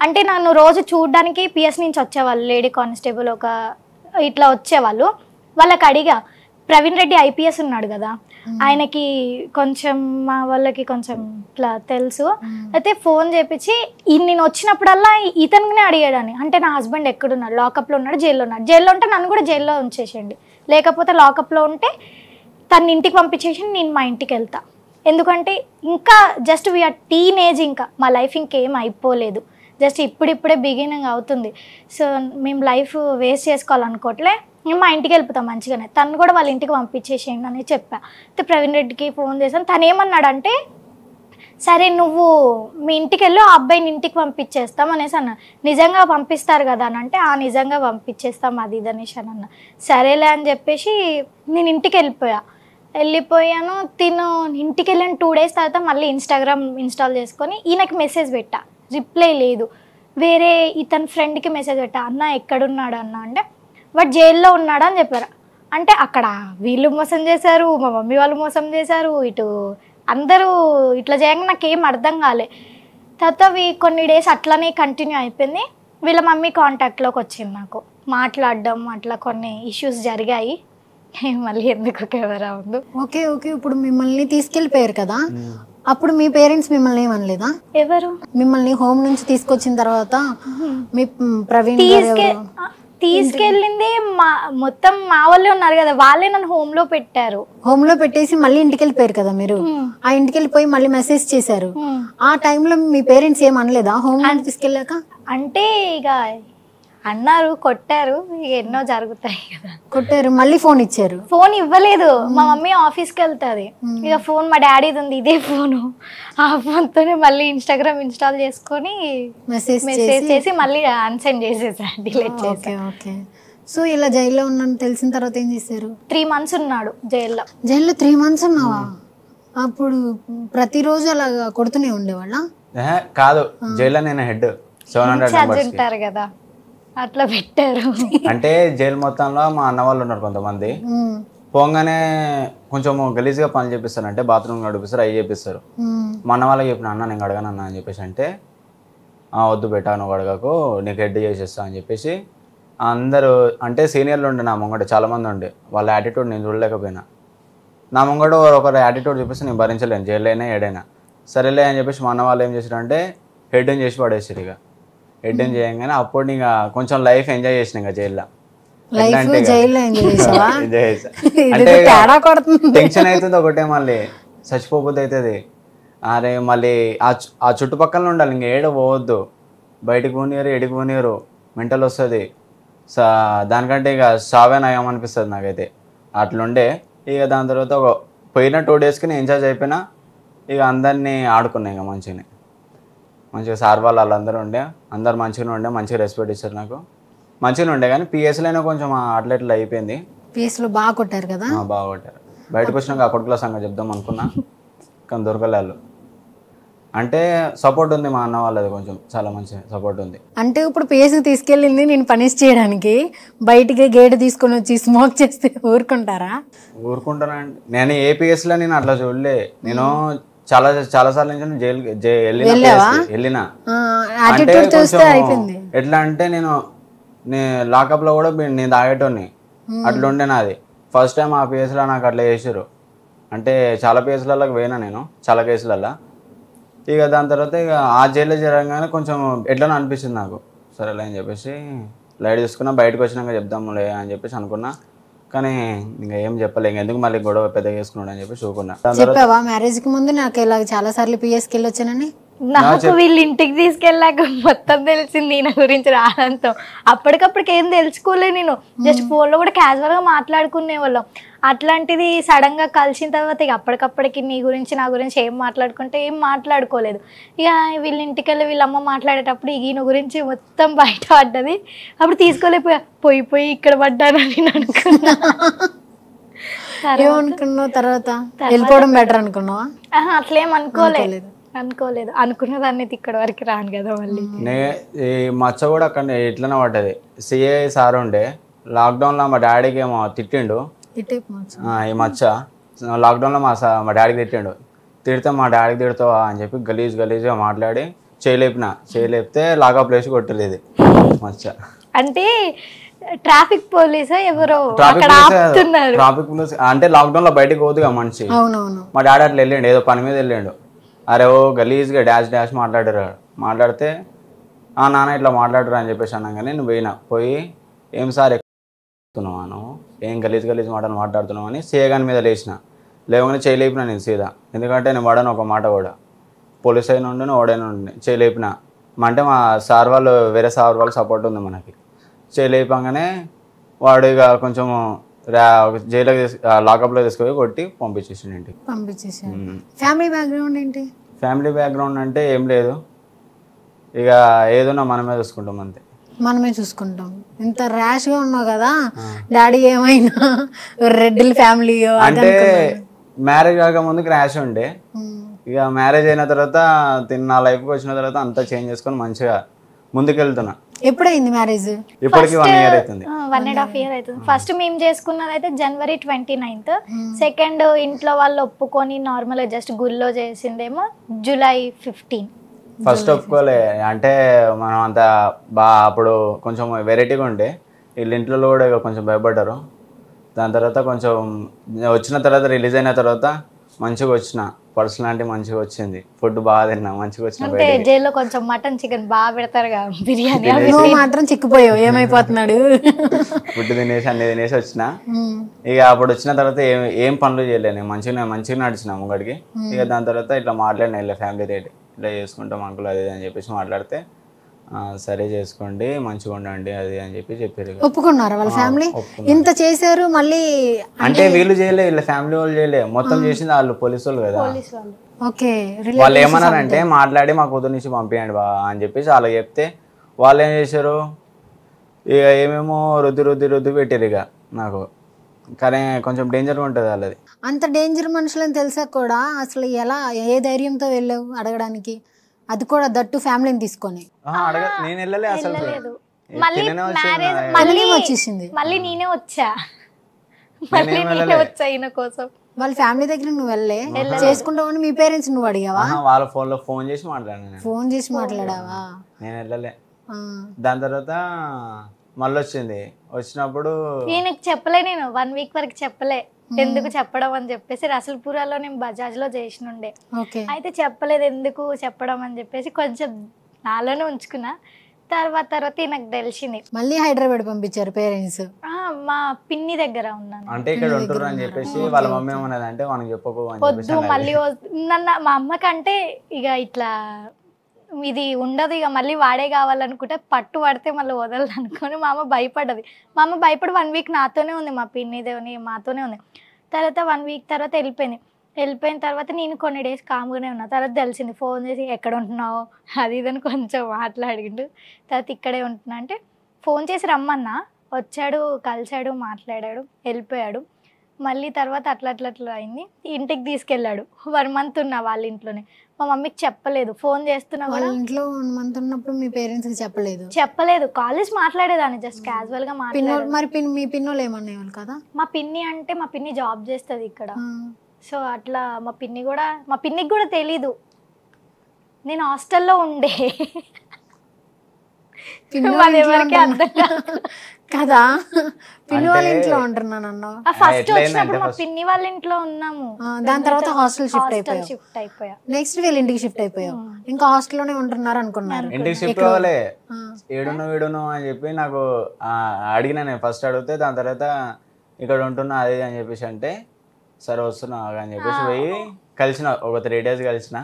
అంటే నన్ను రోజు చూడడానికి పిఎస్ నుంచి వచ్చేవాళ్ళు లేడీ కానిస్టేబుల్ ఒక ఇట్లా వచ్చేవాళ్ళు. వాళ్ళకి అడిగా ప్రవీణ్ రెడ్డి ఐపీఎస్ ఉన్నాడు కదా ఆయనకి కొంచెం మా వాళ్ళకి కొంచెం ఇట్లా తెలుసు. అయితే ఫోన్ చేపించి ఈ నేను వచ్చినప్పుడల్లా ఇతనినే అడిగాడని. అంటే నా హస్బెండ్ ఎక్కడున్నాడు? లాకప్లో ఉన్నాడు? జైల్లో ఉన్నాడు. జైల్లో ఉంటే నన్ను కూడా జైల్లో ఉంచేసేయండి. లేకపోతే లాకప్లో ఉంటే తన ఇంటికి పంపించేసి నేను మా ఇంటికి వెళ్తా. ఎందుకంటే ఇంకా జస్ట్ వీఆర్ టీన్ ఏజ్ ఇంకా. మా లైఫ్ ఇంకేం అయిపోలేదు. జస్ట్ ఇప్పుడిప్పుడే బిగినింగ్ అవుతుంది. సో మేము లైఫ్ వేస్ట్ చేసుకోవాలనుకోవట్లే. నేను మా ఇంటికి వెళ్ళిపోతాం మంచిగానే. తను కూడా వాళ్ళ ఇంటికి పంపించేసేయండి అని చెప్పా. అయితే ప్రవీణ్ రెడ్డికి ఫోన్ చేశాను. తను ఏమన్నాడంటే సరే నువ్వు మీ ఇంటికి వెళ్ళి ఆ అబ్బాయిని ఇంటికి పంపించేస్తాం అనేసి అన్న. నిజంగా పంపిస్తారు కదా అని అంటే ఆ నిజంగా పంపించేస్తాం అది ఇది అనేసి అని అన్న. సరేలే అని చెప్పేసి నేను ఇంటికి వెళ్ళిపోయా. వెళ్ళిపోయాను. తిను ఇంటికి వెళ్ళిన టూ డేస్ తర్వాత మళ్ళీ ఇన్స్టాగ్రామ్ ఇన్స్టాల్ చేసుకొని ఈయనకి మెసేజ్ పెట్టా. రిప్లై లేదు. వేరే ఇతని ఫ్రెండ్కి మెసేజ్ పెట్టా. అన్న ఎక్కడున్నాడు అన్న? అంటే వాడు జైల్లో ఉన్నాడు అని చెప్పారు. అంటే అక్కడ వీళ్ళు మోసం చేశారు మా మమ్మీ వాళ్ళు మోసం చేశారు ఇటు అందరూ ఇట్లా చేయగా నాకేం అర్థం కాలే. తర్వాత కొన్ని డేస్ అట్లనే కంటిన్యూ అయిపోయింది. వీళ్ళ మమ్మీ కాంటాక్ట్లోకి వచ్చింది నాకు. మాట్లాడడం అట్లా కొన్ని ఇష్యూస్ జరిగాయి. మళ్ళీ ఎందుకు కెమెరా ఉంది. Okay okay. ఇప్పుడు మిమ్మల్ని తీసుకెళ్ళిపోయారు కదా. అప్పుడు మీ పేరెంట్స్ మిమ్మల్ని ఏమనలేదా? ఎవరు? మిమ్మల్ని హోమ్ నుంచి తీసుకొచ్చిన తర్వాత మీ మ్, ప్రవీణ్ తీసుకెళ్ళింది మా మొత్తం మా వాళ్ళే ఉన్నారు కదా వాళ్ళే నన్ను హోమ్లో పెట్టారు. హోమ్లో పెట్టేసి మళ్ళీ ఇంటికి వెళ్ళిపోయారు కదా మీరు? ఆ ఇంటికి వెళ్ళిపోయి మళ్ళీ మెసేజ్ చేశారు. ఆ టైంలో మీ పేరెంట్స్ ఏం అనలేదా? హోమ్ తీసుకెళ్ళాక? అంటే ఇక అన్నారు కొట్టారు. ఇక ఎన్నో జరుగుతాయి కదా. కొట్టారు మళ్ళీ ఫోన్ ఇచ్చారు. ఫోన్ ఇవ్వలేదు. మా మమ్మీ ఆఫీస్కి వెళ్తుంది. ఇక ఫోన్ మా డాడీది ఉంది ఇదే ఫోను. ఆ ఫోన్తోనే మళ్ళీ ఇన్స్టాగ్రామ్ ఇన్స్టాల్ చేసుకొని మెసేజ్ మెసేజ్ చేసి మళ్ళీ అన్సెండ్ చేసేసా డిలీట్ చేసి ఓకే ఓకే. సో ఇలా జైల్లో ఉన్నాను తెలిసిన తర్వాత ఏం చేశారు? త్రీ మంత్స్ ఉన్నాడు జైల్లో. జైల్లో త్రీ మంత్స్ ఉన్నావా? అప్పుడు ప్రతిరోజు అలా కొడుతూనే ఉండేవాళ్ళ? కాదు. జైల్లో నేను హెడ్ సెవెన్ హండ్రెడ్ ఉంటారు కదా. అట్లా పెట్టారు. అంటే జైలు మొత్తంలో మా అన్న వాళ్ళు ఉన్నారు కొంతమంది. పోగానే కొంచెం గలీజ్గా పనులు చేపిస్తారు అంటే బాత్రూమ్ నడిపిస్తారు అవి చేపిస్తారు. మా అన్న వాళ్ళకి చెప్పిన అన్న నేను అడగను అన్న అని చెప్పేసి అంటే "ఆ, వద్దు బెటా నువ్వు అడగకు నీకు హెడ్ చేసేస్తా అని చెప్పేసి అందరూ అంటే సీనియర్లు ఉండే నా ముంగట చాలామంది ఉండే. వాళ్ళ యాటిట్యూడ్ నేను చూడలేకపోయినా. నా ముంగట ఒకరు యాటిట్యూడ్ చూపిస్తే నేను భరించలేను జైల్లో అయినా ఏడైనా. సరేలే అని చెప్పేసి మా అన్న వాళ్ళు ఏం చేశారంటే హెడ్ చేసి పడేసారు ఇక. హెడ్ చేయగానే అప్పుడు ఇంకా కొంచెం లైఫ్ ఎంజాయ్ చేసిన ఇంకా జైల్లో. లైఫ్ జైల్లో ఎంజాయ్ చేసావా? ఎంజాయ్ చేసా. ఇది అంటే ఇక తేడా కొడుతుంది. టెన్షన్ అవుతుంది ఒకటే మళ్ళీ. చచ్చిపోబుద్ది అవుతుంది. అరే మళ్ళీ ఆ చుట్టుపక్కల ఉండాలి. ఇంక ఏడ పోవద్దు. బయటికి పోనీయరు ఎడికి పోనీయరు. మెంటల్ వస్తుంది. సా దానికంటే ఇక సావే నయం అనిపిస్తుంది నాకైతే. అట్లుండే. ఇక దాని తర్వాత ఒక పోయిన టూ డేస్కి నేను ఇన్ఛార్జ్ అయిపోయినా ఇక అందరినీ ఆడుకున్నా ఇక మంచిగానే. మంచిగా సార్ వాళ్ళు వాళ్ళందరూ ఉండే అందరు మంచిగానే ఉండే మంచిగా రెస్పెక్ట్ ఇచ్చారు నాకు. మంచిగానే ఉండే కానీ పిఎస్లోనే కొంచెం అట్లా ఇట్లా అయిపోయింది. పీస్లో బాగా కొట్టారు కదా? బాగా కొట్టారు. బయటకు వచ్చినాక ఆ కొడుకుల సంగతి చెప్దాం అనుకున్నా కానీ దొరకలేదు అంటే సపోర్ట్ ఉంది మా అన్న వాళ్ళది కొంచెం చాలా మంచి సపోర్ట్ ఉంది. అంటే ఇప్పుడు పిఎస్కి తీసుకెళ్ళింది నేను పనిష్ చేయడానికి బయటికి గేట్ తీసుకొని వచ్చి స్మోక్ చేస్తే ఊరుకుంటారా? ఊరుకుంటానండి. నేను ఏ పిఎస్లో నేను అట్లా చూడలే. నేను చాలా చాలా సార్లు నుంచి నేను జైలు జై- వెళ్ళిన చూస్తే కొంచెం ఎట్లా అంటే నేను నేను లాకప్లో కూడా నేను తాగేటోని అట్లా ఉండే నాది. ఫస్ట్ టైం ఆ పిఎస్లో నాకు అట్లా చేసారు అంటే చాలా పిఎస్లలోకి పోయినా నేను చాలా కేసులల్లో ఇక దాని తర్వాత ఇక ఆ జైల్లో జరగగానే కొంచెం ఎట్లనో అనిపించింది నాకు. సరేలే అని చెప్పేసి లైట్ తీసుకున్నా బయటకు వచ్చినాక చెప్దాంలే అని చెప్పేసి అనుకున్నా. కానీ ఇంకా ఏం చెప్పలే ఇంక ఎందుకు మళ్ళీ గొడవ పెద్ద చేసుకున్నాడు అని చెప్పి చూకున్నా. చెప్పావా మ్యారేజ్కి ముందు నాకు ఇలా చాలా సార్లు పిఎస్కి వెళ్ళి వచ్చానని నాకు వీళ్ళు ఇంటికి తీసుకెళ్ళాక మొత్తం తెలిసింది ఈయన గురించి రానంతం అప్పటికప్పటికి ఏం తెలుసుకోలే నేను. జస్ట్ ఫోన్లో కూడా క్యాజువల్గా మాట్లాడుకునే వాళ్ళం అట్లాంటిది సడన్గా కలిసిన తర్వాత ఇక అప్పటికప్పటికి నీ గురించి నా గురించి ఏం మాట్లాడుకుంటే ఏం మాట్లాడుకోలేదు. ఇక వీళ్ళ ఇంటికి వెళ్ళి వీళ్ళ అమ్మ మాట్లాడేటప్పుడు ఈయన గురించి మొత్తం బయట పడ్డది. అప్పుడు తీసుకోలేకపోయా పోయి పోయి ఇక్కడ పడ్డానని నేను అనుకున్నా. ఏమనుకున్నావు తర్వాత? వెళ్ళిపోవడం బెటర్ అనుకున్నావా? ఆహా, అట్లేం అనుకోలేదు. అనుకోలేదు. అనుకున్న దాన్ని ఇక్కడ వరకు రాను కదా మళ్ళీ. నే ఈ మచ్చ కూడా అక్కడ ఇట్లనే పడ్డది. సిఏ సార్ ఉండే. లాక్డౌన్లో మా డాడీకి ఏమో తిట్టిండు. ఈ మచ్చ. లాక్డౌన్లో మా సా మా డాడీకి తిట్టిండు. తిడితే మా డాడీకి తిడతావా అని చెప్పి గలీజ్ గలీజ్గా మాట్లాడి చేయలేపిన. చేయలేపితే లాగా ప్లేస్ కొట్టలేదు ఇది మచ్చ. అంటే ట్రాఫిక్ పోలీస్ ఎవరో ట్రాఫిక్ అక్కడ ఆపుతున్నారు. ట్రాఫిక్ పోలీస్ అంటే లాక్డౌన్లో బయటకు పోతుగా మనిషి. మా డాడీ అట్లా వెళ్ళిండు. ఏదో పని మీద వెళ్ళిండు. అరే ఓ గలీజ్గా డాష్ డాష్ మాట్లాడారు మాట్లాడితే ఆ నాన్న ఇట్లా మాట్లాడరు అని చెప్పేసి అనగానే నేను పోయినా. పోయి ఏం సార్ నువ్వు ఏం గలీజ్ గలీజ్ మాటలు మాట్లాడుతున్నావు అని సీఏగాని మీద లేచిన. లేవగానే చేయలేపిన నేను సీదా. ఎందుకంటే నేను వాడను ఒక మాట కూడా. పోలీస్ అయిన ఉండి ఓడైనా ఉండి చేయలేపిన అంటే మా సార్ వాళ్ళు వేరే సార్ వాళ్ళు సపోర్ట్ ఉంది మనకి. చేయలేపంగానే వాడు ఇక కొంచెం జైలుకి లాకప్లో తీసుకొని కొట్టి పంపించేసిండు ఇంటికి. పంపించేసారు ఫ్యామిలీ బ్యాక్గ్రౌండ్ ఏంటి? ఫ్యామిలీ బ్యాక్గ్రౌండ్ అంటే ఏం లేదు. ఇక ఏదైనా మనమే చూసుకుంటాం అంతే. మనమే చూసుకుంటాం. ఇంత ర్యాష్గా ఉన్నావు కదా డాడీ ఏమైనా రెడ్డిల్ ఫ్యామిలీ అంటే మ్యారేజ్ కాక ముందు క్రాష్ ఉండే. ఇక మ్యారేజ్ అయిన తర్వాత తిన్న నా లైఫ్కి వచ్చిన తర్వాత అంతా చేంజ్ చేసుకొని మంచిగా ముందుకెళ్తున్నా. ఎప్పుడైంది మ్యారేజ్ ఇప్పటికి వన్ ఇయర్ అవుతుంది. వన్ అండ్ హాఫ్ ఇయర్ అవుతుంది. ఫస్ట్ మేము చేసుకున్నది అయితే జనవరి ట్వంటీ నైన్త్ సెకండ్ ఇంట్లో వాళ్ళు ఒప్పుకొని నార్మల్ జస్ట్ గుళ్ళో చేసిందేమో జూలై ఫిఫ్టీన్ ఫస్ట్ ఒప్పుకోలే అంటే మనం అంత బా అప్పుడు కొంచెం వెరైటీగా ఉండే. వీళ్ళ ఇంట్లో కూడా ఇక కొంచెం భయపడ్డారు. దాని తర్వాత కొంచెం వచ్చిన తర్వాత రిలీజ్ అయిన తర్వాత మంచిగా వచ్చిన పర్సనాలిటీ మంచిగా వచ్చింది. ఫుడ్ బాగా తిన్నా మంచిగా వచ్చిన అంటే జైల్లో కొంచెం మటన్ చికెన్ బాగా పెడతారు బిర్యానీ నువ్వు మాత్రం చిక్కిపోయావు ఏమైపోతున్నాడు? ఫుడ్ తినేసి అన్ని తినేసి వచ్చిన. ఇక అప్పుడు వచ్చిన తర్వాత ఏం ఏం పనులు చేయలేను మంచిగా మంచిగా నడిచిన ముంగడికి ఇక దాని తర్వాత ఇట్లా మాట్లాడిన ఇలా ఫ్యామిలీ రేట్ ఇట్లా చేసుకుంటాం అంకుల్ అది అని చెప్పేసి మాట్లాడితే "ఆ, సరే చేసుకోండి మంచిగా ఉండండి అది అని చెప్పి చెప్పారు. ఒప్పుకున్నారా వాళ్ళ ఫ్యామిలీ? ఇంత చేశారు మళ్ళీ అంటే వీళ్ళు చేయలే వీళ్ళ ఫ్యామిలీ వాళ్ళు చేయలే. మొత్తం చేసింది వాళ్ళు పోలీసు వాళ్ళు కదా. ఓకే వాళ్ళు ఏమన్నారంటే మాట్లాడి మా కూతురు నుంచి పంపించండి బా అని చెప్పేసి అలా చెప్తే వాళ్ళు ఏం చేశారు? ఇక ఏమేమో రుద్ది రుద్ది రుద్ది పెట్టారు ఇక నాకు. కానీ కొంచెం డేంజర్గా ఉంటుంది వాళ్ళది. అంత డేంజర్ మనుషులని తెలిసాక కూడా? అసలు ఎలా ఏ ధైర్యంతో వెళ్ళావు అడగడానికి? అది కూడా దట్టు ఫ్యామిలీని తీసుకొని. అడగ నేను వెళ్ళలే అసలు. మళ్ళీ మ్యారేజ్ మళ్ళీ వచ్చేసింది? మళ్ళీ నేనే వచ్చా. మళ్ళీ నేనే వచ్చా ఈయన కోసం. వాళ్ళ ఫ్యామిలీ దగ్గర నువ్వు వెళ్ళే చేసుకుంటావని మీ పేరెంట్స్ నువ్వు అడిగావా? వాళ్ళ ఫోన్లో ఫోన్ చేసి మాట్లాడాను నేను. ఫోన్ చేసి మాట్లాడావా? నేను వెళ్ళలే. ఆ. దాని తర్వాత మళ్ళీ వచ్చింది వచ్చినప్పుడు ఈయనకి చెప్పలే నేను వన్ వీక్ వరకు చెప్పలే. ఎందుకు చెప్పడం అని చెప్పేసి రసల్పురాలో నేను బజాజ్లో చేసినుండే. ఓకే. అయితే చెప్పలేదు ఎందుకు చెప్పడం అని చెప్పేసి కొంచెం నాలోనే ఉంచుకున్నా. తర్వాత తర్వాత నాకు తెలిసింది. మళ్ళీ హైదరాబాద్ పంపించారు పేరెంట్స్. ఆ, మా పిన్ని దగ్గర ఉన్నాను. అంటే ఇక్కడ ఉంటుర్రు అని చెప్పేసి వాళ్ళ మమ్మీ ఏమన్నది అంటే మనకి చెప్పకు వద్దు. మళ్ళీ. నన్ను మా అమ్మకంటే ఇక ఇట్లా ఇది ఉండదు ఇక మళ్ళీ వాడే కావాలనుకుంటే పట్టు పడితే మళ్ళీ వదలదు అనుకొని మా అమ్మ భయపడ్డది. మా అమ్మ భయపడి వన్ వీక్ నాతోనే ఉంది మా పిన్నిదేవుని మాతోనే ఉంది. తర్వాత వన్ వీక్ తర్వాత వెళ్ళిపోయింది. వెళ్ళిపోయిన తర్వాత నేను కొన్ని డేస్ కామ్గానే ఉన్నా. తర్వాత తెలిసింది ఫోన్ చేసి ఎక్కడ ఉంటున్నావు? అది ఇదని కొంచెం మాట్లాడిండు. తర్వాత ఇక్కడే ఉంటున్నా అంటే ఫోన్ చేసి రమ్మన్నా. వచ్చాడు కలిశాడు మాట్లాడాడు వెళ్ళిపోయాడు. మళ్ళీ తర్వాత అట్లా అట్లా అట్లా అయింది. ఇంటికి తీసుకెళ్ళాడు. వన్ మంత్ ఉన్నా వాళ్ళ ఇంట్లోనే. మా మమ్మీకి చెప్పలేదు. ఫోన్ చేస్తున్నా వాళ్ళ కూడా ఇంట్లో వన్ మంత్ ఉన్నప్పుడు మీ పేరెంట్స్కి చెప్పలేదు. చెప్పలేదు. కాలేజ్ మాట్లాడేదాన్ని జస్ట్ క్యాజువల్గా పిన్నో మాట్లాడేది మరి పిన్ మీ పిన్నోళ్ళు ఏమనేవాళ్ళు కదా? మా పిన్ని అంటే మా పిన్ని జాబ్ చేస్తుంది ఇక్కడ. సో అట్లా మా పిన్ని కూడా మా పిన్నికి కూడా తెలీదు. నేను హాస్టల్లో ఉండే. పిన్ని వాళ్ళ వాళ్ళు ఇంట్లో ఎవరికీ అర్థం ఉంటున్నా- కాదు. కదా? పిన్ని వాళ్ళ ఇంట్లో ఉంటున్నాను అన్నావు. ఆ ఫస్ట్ వచ్చినప్పుడు మా పిన్ని వాళ్ళ ఇంట్లో ఉన్నాము. ఆ, దాని తర్వాత హాస్టల్ షిఫ్ట్ అయిపోయావు. షిఫ్ట్ అయిపోయా. నెక్స్ట్ వీళ్ళ ఇంటికి షిఫ్ట్ అయిపోయావు. ఇంకా హాస్టల్లోనే ఉంటున్నారు అనుకున్నారు. ఇంటికి షిఫ్ట్ అవ్వలే. ఏడును వీడును అని చెప్పి నాకు ఆ, అడిగిన నేను ఫస్ట్ అడిగితే దాని తర్వాత ఇక్కడ ఉంటున్నా అది అని చెప్పేసి అంటే సరే వస్తున్నా అని చెప్పేసి పోయి కలిసిన ఒక త్రీ డేస్ కలిసిన.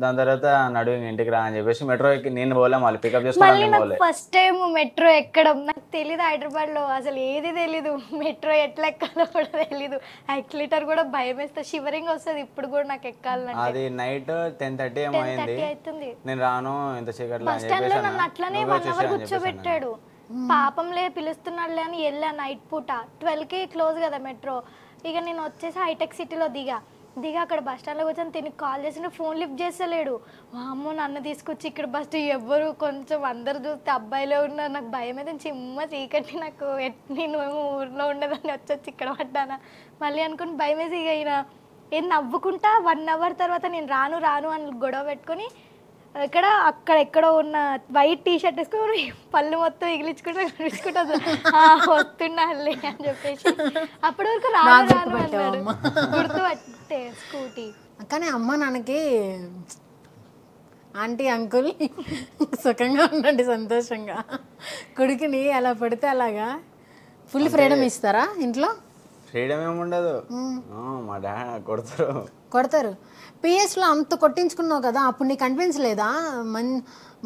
దాని తర్వాత నడువు ఇంటికి రా అని చెప్పేసి మెట్రో ఎక్కి నేను పోలే మళ్ళీ పికప్ చేసుకోవాలి ఫస్ట్ టైం మెట్రో ఎక్కడం. నాకు తెలియదు హైదరాబాద్లో అసలు ఏది తెలీదు. మెట్రో ఎట్లా ఎక్కాలో కూడా తెలీదు. యాక్సిలేటర్ కూడా భయం వేస్తే. షివరింగ్ వస్తుంది ఇప్పుడు కూడా నాకు ఎక్కాలంటే. అది నైట్ టెన్ థర్టీ ఏమో టెన్ అయింది. థర్టీ అవుతుంది నేను రాను ఇంత చీకట్లో నన్ను. అట్లనే వన్ అవర్. కూర్చోబెట్టాడు. పాపంలే పిలుస్తున్నాడులే అని వెళ్ళా నైట్ పూట. ట్వెల్వ్కి క్లోజ్ కదా మెట్రో ఇక నేను వచ్చేసి హైటెక్ సిటీలో దిగా. దిగా అక్కడ బస్ స్టాండ్లో కూర్చొని తిని కాల్ చేసిన ఫోన్ లిఫ్ట్ చేస్తలేడు. అమ్మో నన్ను తీసుకొచ్చి ఇక్కడ బస్ ఎవ్వరు కొంచెం అందరు చూస్తే అబ్బాయిలో ఉన్నారు. నాకు భయం అయితే చిమ్మ చీకటి నాకు నేను ఏమో ఊర్లో ఉండదని వచ్చొచ్చి ఇక్కడ పడ్డానా? మళ్ళీ అనుకుని భయం వేసి ఇక ఏం నవ్వుకుంటా? వన్ అవర్ తర్వాత నేను రాను రాను అని గొడవ పెట్టుకొని ఇక్కడ అక్కడ ఎక్కడో ఉన్న వైట్ టీ షర్ట్ వేసుకొని పళ్ళు మొత్తం ఎగిలించుకుంటా కనిపించుకుంటా వస్తున్నాలే అని చెప్పేసి. అప్పటి వరకు రాను రాను అన్నాడు గుర్తుపట్టే స్కూటీ. కానీ అమ్మ నాన్నకి ఆంటీ అంకుల్ సుఖంగా ఉండండి సంతోషంగా. కొడుకుని ఎలా పడితే అలాగా ఫుల్ ఫ్రీడమ్ ఇస్తారా ఇంట్లో? ఫ్రీడమ్ ఏమి ఉండదు. ఆ, మా డాడీ కొడతారు. కొడతారు. పిఎస్లో అంత కొట్టించుకున్నావు కదా అప్పుడు నీకు అనిపించలేదా మన్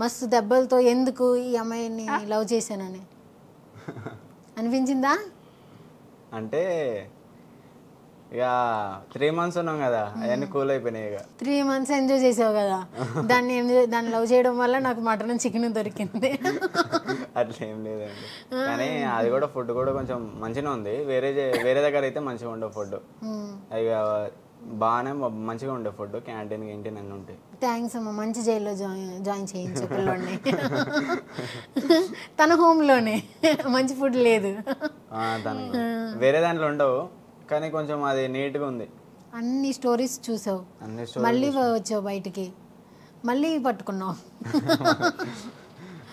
మస్తు దెబ్బలతో ఎందుకు ఈ అమ్మాయిని లవ్ చేశానని? అనిపించిందా? అంటే ఇక త్రీ మంత్స్ ఉన్నాం కదా అవన్నీ కూల్ అయిపోయినాయి ఇక. త్రీ మంత్స్ ఎంజాయ్ చేసావు కదా దాన్ని ఎంజాయ్ దాన్ని లవ్ చేయడం వల్ల నాకు మటన్ చికెన్ దొరికింది. అట్లా ఏం లేదండి. కానీ అది కూడా ఫుడ్ కూడా కొంచెం మంచిగా ఉంది. వేరే వేరే దగ్గర అయితే మంచిగా ఉండే ఫుడ్ ఇక బాగానే మంచిగా ఉండే ఫుడ్ క్యాంటీన్ గింటీన్ అన్నీ ఉంటాయి. థ్యాంక్స్ అమ్మ మంచి జైల్లో జాయిన్ జాయిన్ చేయించు పిల్లోడిని. తన హోమ్లోనే మంచి ఫుడ్ లేదు. ఆ, దానికి వేరే దాంట్లో ఉండవు కానీ కొంచెం అది నీట్గా ఉంది. అన్ని స్టోరీస్ చూసావు. అన్ని మళ్ళీ వచ్చావు బయటికి. మళ్ళీ పట్టుకున్నావు.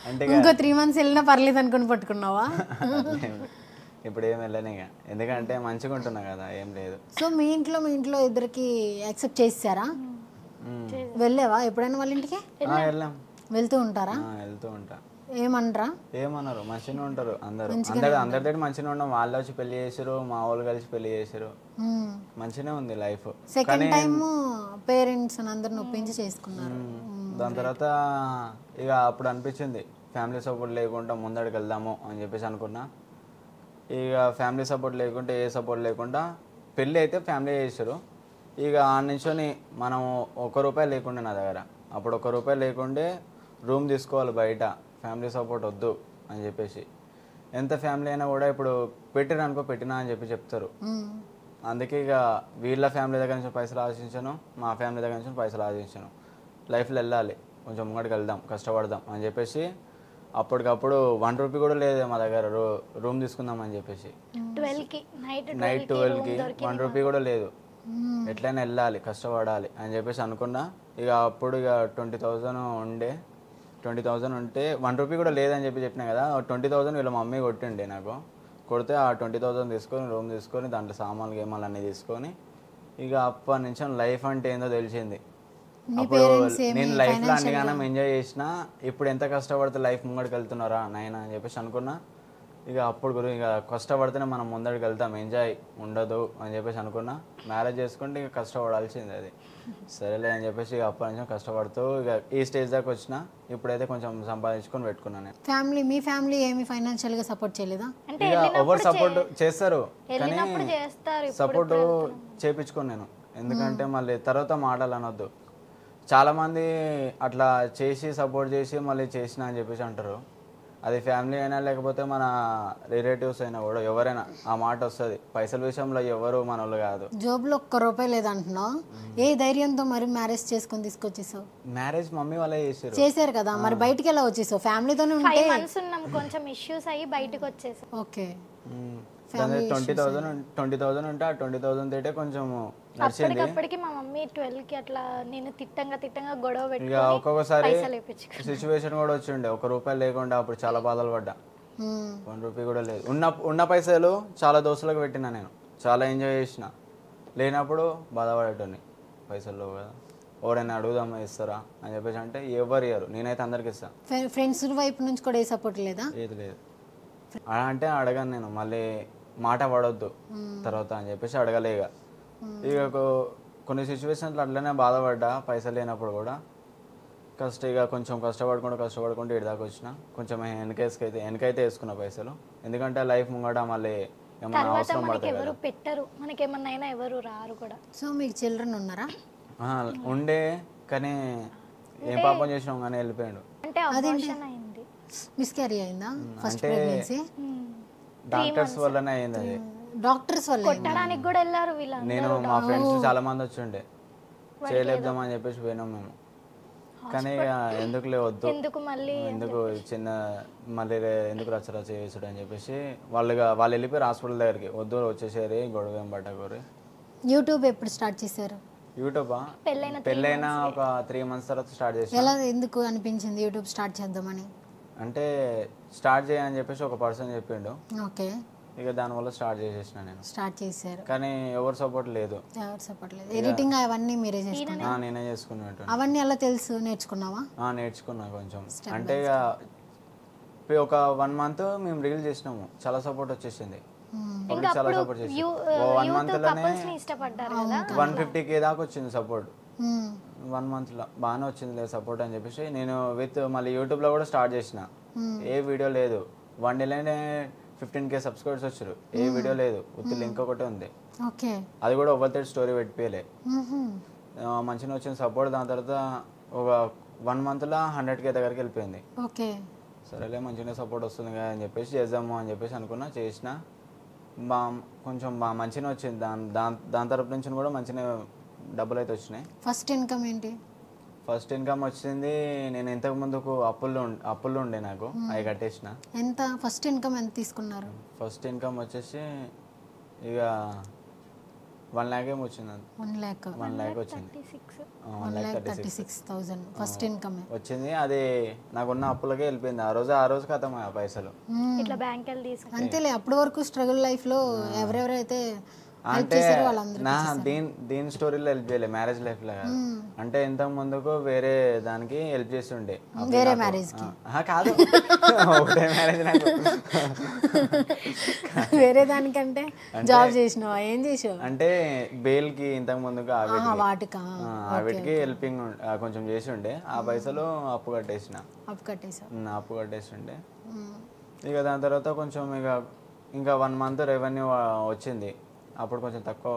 అంటే ఇంకో త్రీ మంత్స్ వెళ్ళినా పర్లేదు అనుకుని పట్టుకున్నావా. ఇప్పుడు ఏం వెళ్ళను ఇక. ఎందుకంటే మంచిగా ఉంటున్నా కదా ఏం లేదు. సో మీ ఇంట్లో మీ ఇంట్లో ఇద్దరికి యాక్సెప్ట్ చేసారా. వెళ్ళావా? ఎప్పుడైనా వాళ్ళ ఇంటికి? వెళ్ళాం. వెళ్తూ ఉంటారా? వెళ్తూ ఉంటా. ఏమనరా? ఏమన్నారు మంచిగా ఉంటారు అందరు. అందరు అందరితో మంచిగా ఉండడం వాళ్ళు వచ్చి పెళ్ళి చేసారు మా వాళ్ళు కలిసి పెళ్ళి చేసారు మంచిగానే ఉంది లైఫ్. సెకండ్ టైం పేరెంట్స్ అందరిని ఒప్పించి చేసుకున్నారు. దాని తర్వాత ఇక అప్పుడు అనిపించింది ఫ్యామిలీ సపోర్ట్ లేకుండా ముందడికి వెళ్దాము అని చెప్పేసి అనుకున్నా. ఇక ఫ్యామిలీ సపోర్ట్ లేకుంటే ఏ సపోర్ట్ లేకుండా పెళ్ళి అయితే ఫ్యామిలీ చేసారు ఇక ఆ నుంచొని మనం ఒక్క రూపాయి లేకుండే నా దగ్గర. అప్పుడు ఒక్క రూపాయి లేకుండే రూమ్ తీసుకోవాలి బయట. ఫ్యామిలీ సపోర్ట్ వద్దు అని చెప్పేసి. ఎంత ఫ్యామిలీ అయినా కూడా ఇప్పుడు పెట్టిరు అనుకో పెట్టినా అని చెప్పి చెప్తారు. అందుకే ఇక వీళ్ళ ఫ్యామిలీ దగ్గర నుంచి పైసలు ఆశించాను మా ఫ్యామిలీ దగ్గర నుంచి పైసలు ఆశించాను. లైఫ్లో వెళ్ళాలి. కొంచెం ముంగడికి వెళ్దాం కష్టపడదాం అని చెప్పేసి అప్పటికప్పుడు వన్ రూపీ కూడా లేదు మా దగ్గర. రూ రూమ్ తీసుకుందాం అని చెప్పేసి. ట్వెల్వ్కి నైట్ నైట్ ట్వెల్వ్కి వన్ రూపీ కూడా లేదు. ఎట్లయినా వెళ్ళాలి కష్టపడాలి అని చెప్పేసి అనుకున్నా. ఇక అప్పుడు ఇక ట్వంటీ థౌజండ్ ఉండే. ట్వంటీ థౌజండ్ ఉంటే వన్ రూపీ కూడా లేదని చెప్పి చెప్పినా కదా ట్వంటీ థౌజండ్ వీళ్ళ మమ్మీ కొట్టిండే నాకు. కొడితే ఆ ట్వంటీ థౌజండ్ తీసుకొని రూమ్ తీసుకొని దాంట్లో సామాన్లు గేమాలు అన్నీ తీసుకొని ఇక అప్పటి నుంచి లైఫ్ అంటే ఏందో తెలిసింది. అప్పుడు నేను లైఫ్లో అన్నిగానం ఎంజాయ్ చేసినా ఇప్పుడు ఎంత కష్టపడితే లైఫ్ ముంగడికి వెళ్తున్నారా నాయన అని చెప్పేసి అనుకున్నా. ఇక అప్పుడు గురు ఇక కష్టపడితేనే మనం ముందడికి వెళ్తాం ఎంజాయ్ ఉండదు అని చెప్పేసి అనుకున్నా. మ్యారేజ్ చేసుకుంటే ఇక కష్టపడాల్సింది అది. సరేలే అని చెప్పేసి ఇక అప్పటి నుంచి కష్టపడుతూ ఇక ఈ స్టేజ్ దాకా వచ్చిన ఇప్పుడైతే కొంచెం సంపాదించుకొని పెట్టుకున్నాను నేను. ఫ్యామిలీ మీ ఫ్యామిలీ ఏమి ఫైనాన్షియల్గా సపోర్ట్ చేయలేదా? అంటే ఇక ఎవరు సపోర్ట్ చేస్తారు కానీ వెళ్ళినప్పుడు చేస్తారు ఇప్పుడు సపోర్ట్ చేపించుకోను నేను. ఎందుకంటే మళ్ళీ తర్వాత మాటలు అనొద్దు. చాలా మంది అట్లా చేసి సపోర్ట్ చేసి మళ్ళీ చేసిన అని చెప్పేసి అంటారు. అది ఫ్యామిలీ అయినా లేకపోతే మన రిలేటివ్స్ అయినా కూడా ఎవరైనా ఆ మాట వస్తుంది. పైసల విషయంలో ఎవరు మన వాళ్ళు కాదు. జోబులో ఒక్క రూపాయి లేదంటున్నావు? ఏ ధైర్యంతో మరి మ్యారేజ్ చేసుకొని తీసుకొచ్చేసావు? మ్యారేజ్ మమ్మీ వాళ్ళే చేసారు చేశారు కదా మరి బయటికి ఎలా వచ్చేసావు? ఫ్యామిలీతోనే ఉంటే ఫైవ్ మంత్స్ ఉన్నాం కొంచెం ఇష్యూస్ అయ్యి బయటకు వచ్చేసాం okay twenty thousand twenty thousand ఉంటే ఆ ట్వంటీ థౌసండ్ తేటే కొంచెం నడిచింది. అప్పటికప్పటికి మా మమ్మీ ట్వెల్వ్కి అట్లా నేను తిట్టంగా తిట్టంగా గొడవ ఒక్కొక్కసారి సిచ్యువేషన్ కూడా వచ్చిండే. ఒక రూపాయి లేకుండా అప్పుడు చాలా బాధలు పడ్డా. వన్ రూపీ కూడా లేదు. ఉన్న ఉన్న పైసలు చాలా దోస్తులకు పెట్టిన నేను. చాలా ఎంజాయ్ చేసిన. లేనప్పుడు బాధపడేటోని పైసలు కదా. ఎవరైనా అడుగుదామా ఇస్తారా అని చెప్పేసి అంటే ఎవరు ఇయ్యరు. నేనైతే అందరికి ఇస్తాను ఫ్రె- ఫ్రెండ్స్ వైపు నుంచి కూడా ఏ సపోర్ట్ లేదా? ఏది లేదు. అలా అంటే అడగాను నేను. మళ్ళీ మాట పడొద్దు. తర్వాత అని చెప్పేసి అడగలే ఇక. కొన్ని సిచ్యువేషన్స్లో అట్లనే బాధపడ్డా పైసలు లేనప్పుడు కూడా. కష్ట ఇక కొంచెం కష్టపడకుండా కష్టపడకుండా ఇటు దాకా వచ్చిన. కొంచెం వెనకేసుకైతే వెనకైతే వేసుకున్న పైసలు. ఎందుకంటే లైఫ్ ముంగట మళ్ళీ ఏమన్నా తర్వాత అవసరం ఎవరు పెట్టరు. మనకి ఏమన్నా అయినా ఎవరు రారు కూడా. సో మీకు చిల్డ్రన్ ఉన్నారా? ఆ, ఉండే కానీ ఏం పాపం చేసినాం కానీ వెళ్ళిపోయాడు. అంటే మిస్క్యారీ అయిందా. ఫస్ట్ ప్రెగ్నెన్సీ డాక్టర్స్ వల్లనే అయింది అది. డాక్టర్స్ వల్ల? కొట్టడానికి కూడా వెళ్ళారు వీళ్ళ నేను మా ఫ్రెండ్స్ చాలా మంది వచ్చి ఉండే చేయలేద్దామని చెప్పేసి పోయినాం మేము. కానీ ఇక ఎందుకులే వద్దు. ఎందుకు మళ్ళీ ఎందుకు చిన్న మళ్ళీ రే- ఎందుకు రచ్చ రచ్చ చేసుడు అని చెప్పేసి వాళ్ళుగా వాళ్ళు వెళ్ళిపోయారు హాస్పిటల్ దగ్గరికి. వద్దు వచ్చేసేరి గొడవ ఏం పట్టకూరి యూట్యూబ్ ఎప్పుడు స్టార్ట్ చేశారు? యూట్యూబా? పెళ్ళైన పెళ్ళైన ఒక త్రీ మంత్స్ తర్వాత స్టార్ట్ చేసిన ఎలా ఎందుకు అనిపించింది యూట్యూబ్ స్టార్ట్ చేద్దామని? అంటే స్టార్ట్ చేయని చెప్పేసి ఒక పర్సన్ చెప్పిండు. ఓకే. ఇక దానివల్ల స్టార్ట్ చేసేసిన నేను. స్టార్ట్ చేశారు. కానీ ఎవరు సపోర్ట్ లేదు. ఎవరు సపోర్ట్ లేదు. ఎడిటింగ్ అవన్నీ మీరే చేసుకున్నారు? ఆ, నేనే చేసుకున్నట్టు అవన్నీ ఎలా తెలుసు? నేర్చుకున్నావా? ఆ, నేర్చుకున్నా కొంచెం. అంటే ఇక ఒక వన్ మంత్ మేము రీల్ చేసినాము. చాలా సపోర్ట్ వచ్చేసింది. పబ్లిక్ చాలా సపోర్ట్ చేసింది. వన్ మంత్లోనే కపుల్స్ని ఇష్టపడ్డారు కదా? వన్ ఫిఫ్టీ కే దాకా వచ్చింది సపోర్ట్. వన్ మంత్లో. బాగానే వచ్చింది లేదు సపోర్ట్ అని చెప్పేసి. నేను విత్ మళ్ళీ యూట్యూబ్లో కూడా స్టార్ట్ చేసిన. ఏ వీడియో లేదు. వన్ డేలోనే ఫిఫ్టీన్ కే సబ్స్క్రైబర్స్ వచ్చారు. ఏ వీడియో లేదు. విత్ లింక్ ఒకటి ఉంది. ఓకే అది కూడా ఎవరితో స్టోరీ పెట్టిపోయలే. మంచిగా వచ్చిన సపోర్ట్ దాని తర్వాత ఒక వన్ మంత్లో హండ్రెడ్ కే దగ్గరికి వెళ్ళిపోయింది. ఓకే సరేలే మంచిగా సపోర్ట్ వస్తుంది కదా అని చెప్పేసి చేద్దాము అని చెప్పేసి అనుకున్నా చేసిన. బా కొంచెం బా మంచిగా వచ్చింది. దాని దాని దాని తరపు నుంచి కూడా మంచిగా డబ్బులు అయితే వచ్చినాయి. ఫస్ట్ ఇన్కమ్ ఏంటి? ఫస్ట్ ఇన్కమ్ వచ్చింది నేను ఇంతకు ముందుకు అప్పుల్లో అప్పుల్లో ఉండే నాకు అవి కట్టేసిన. ఎంత? ఫస్ట్ ఇన్కమ్ ఎంత తీసుకున్నారు? ఫస్ట్ ఇన్కమ్ వచ్చేసి ఇక వన్ ల్యాక్ ఏమో వచ్చింది. అంతే. వన్ ల్యాక్ వన్ ల్యాక్ వచ్చింది six one lakh thirty six thousand first income వచ్చింది అది నాకున్న అప్పులకే వెళ్ళిపోయింది. ఆ రోజు ఆ రోజు ఖతం ఆ పైసలు. ఇట్లా బ్యాంక్ అంతేలే అప్పటి వరకు స్ట్రగుల్ లైఫ్లో ఎవరెవరైతే అంటే నా దీని దీని స్టోరీలో హెల్ప్ చేయలే మ్యారేజ్ లైఫ్లో కాదు. అంటే ఇంత ముందుకు వేరే దానికి హెల్ప్ చేస్తుండే అప్పుడు వేరే. ఆ, కాదు. ఒకటే మ్యారేజ్ నాకు. వేరే దానికంటే జాబ్ చేసినావా? ఏం చేసావు? అంటే బెయిల్కి ఇంతకు ముందుకు వీటికి. వాటికా? హెల్పింగ్ కొంచెం చేసి ఉండే. ఆ పైసలు అప్పు కట్టేసిన. అప్పు కట్టేసావు. ఉమ్, అప్పు కట్టేసిండే ఇక దాని తర్వాత కొంచెం ఇక ఇంకా వన్ మంత్ రెవెన్యూ వచ్చింది. అప్పుడు కొంచెం తక్కువ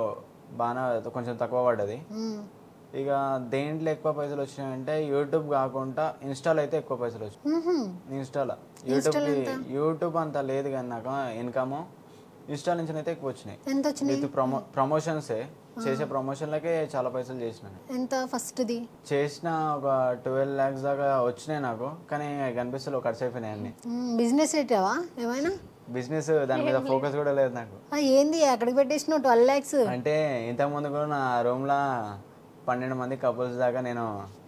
బాగా కొంచెం తక్కువ పడ్డది. ఇక దేంట్లో ఎక్కువ పైసలు వచ్చినాయంటే యూట్యూబ్ కాకుండా ఇన్స్టాల్ అయితే ఎక్కువ పైసలు వచ్చినాయి. ఇన్స్టాలో. యూట్యూబ్ యూట్యూబ్ అంత లేదు కానీ నాకు ఇన్కమ్ ఇన్స్టా నుంచి అయితే ఎక్కువ వచ్చినాయి. విత్ ప్రమో ప్రమోషన్సే. చేసే ప్రమోషన్లకే చాలా పైసలు చేసిన ఎంత ఫస్ట్ది? చేసిన ఒక ట్వెల్వ్ ల్యాక్స్ దాకా వచ్చినాయి నాకు కానీ కనిపిస్తలేవు ఖర్చు అయిపోయినాయి అన్ని. బిజినెస్ పెట్టావా ఏమైనా? బిజినెస్ దాని మీద ఫోకస్ కూడా లేదు నాకు. ఆ, ఏంది? ఎక్కడికి పెట్టేసినావు ట్వెల్వ్ ల్యాక్స్ అంటే ఇంతకు ముందు కూడా నా రూమ్లో పన్నెండు మంది కపుల్స్ దాకా నేను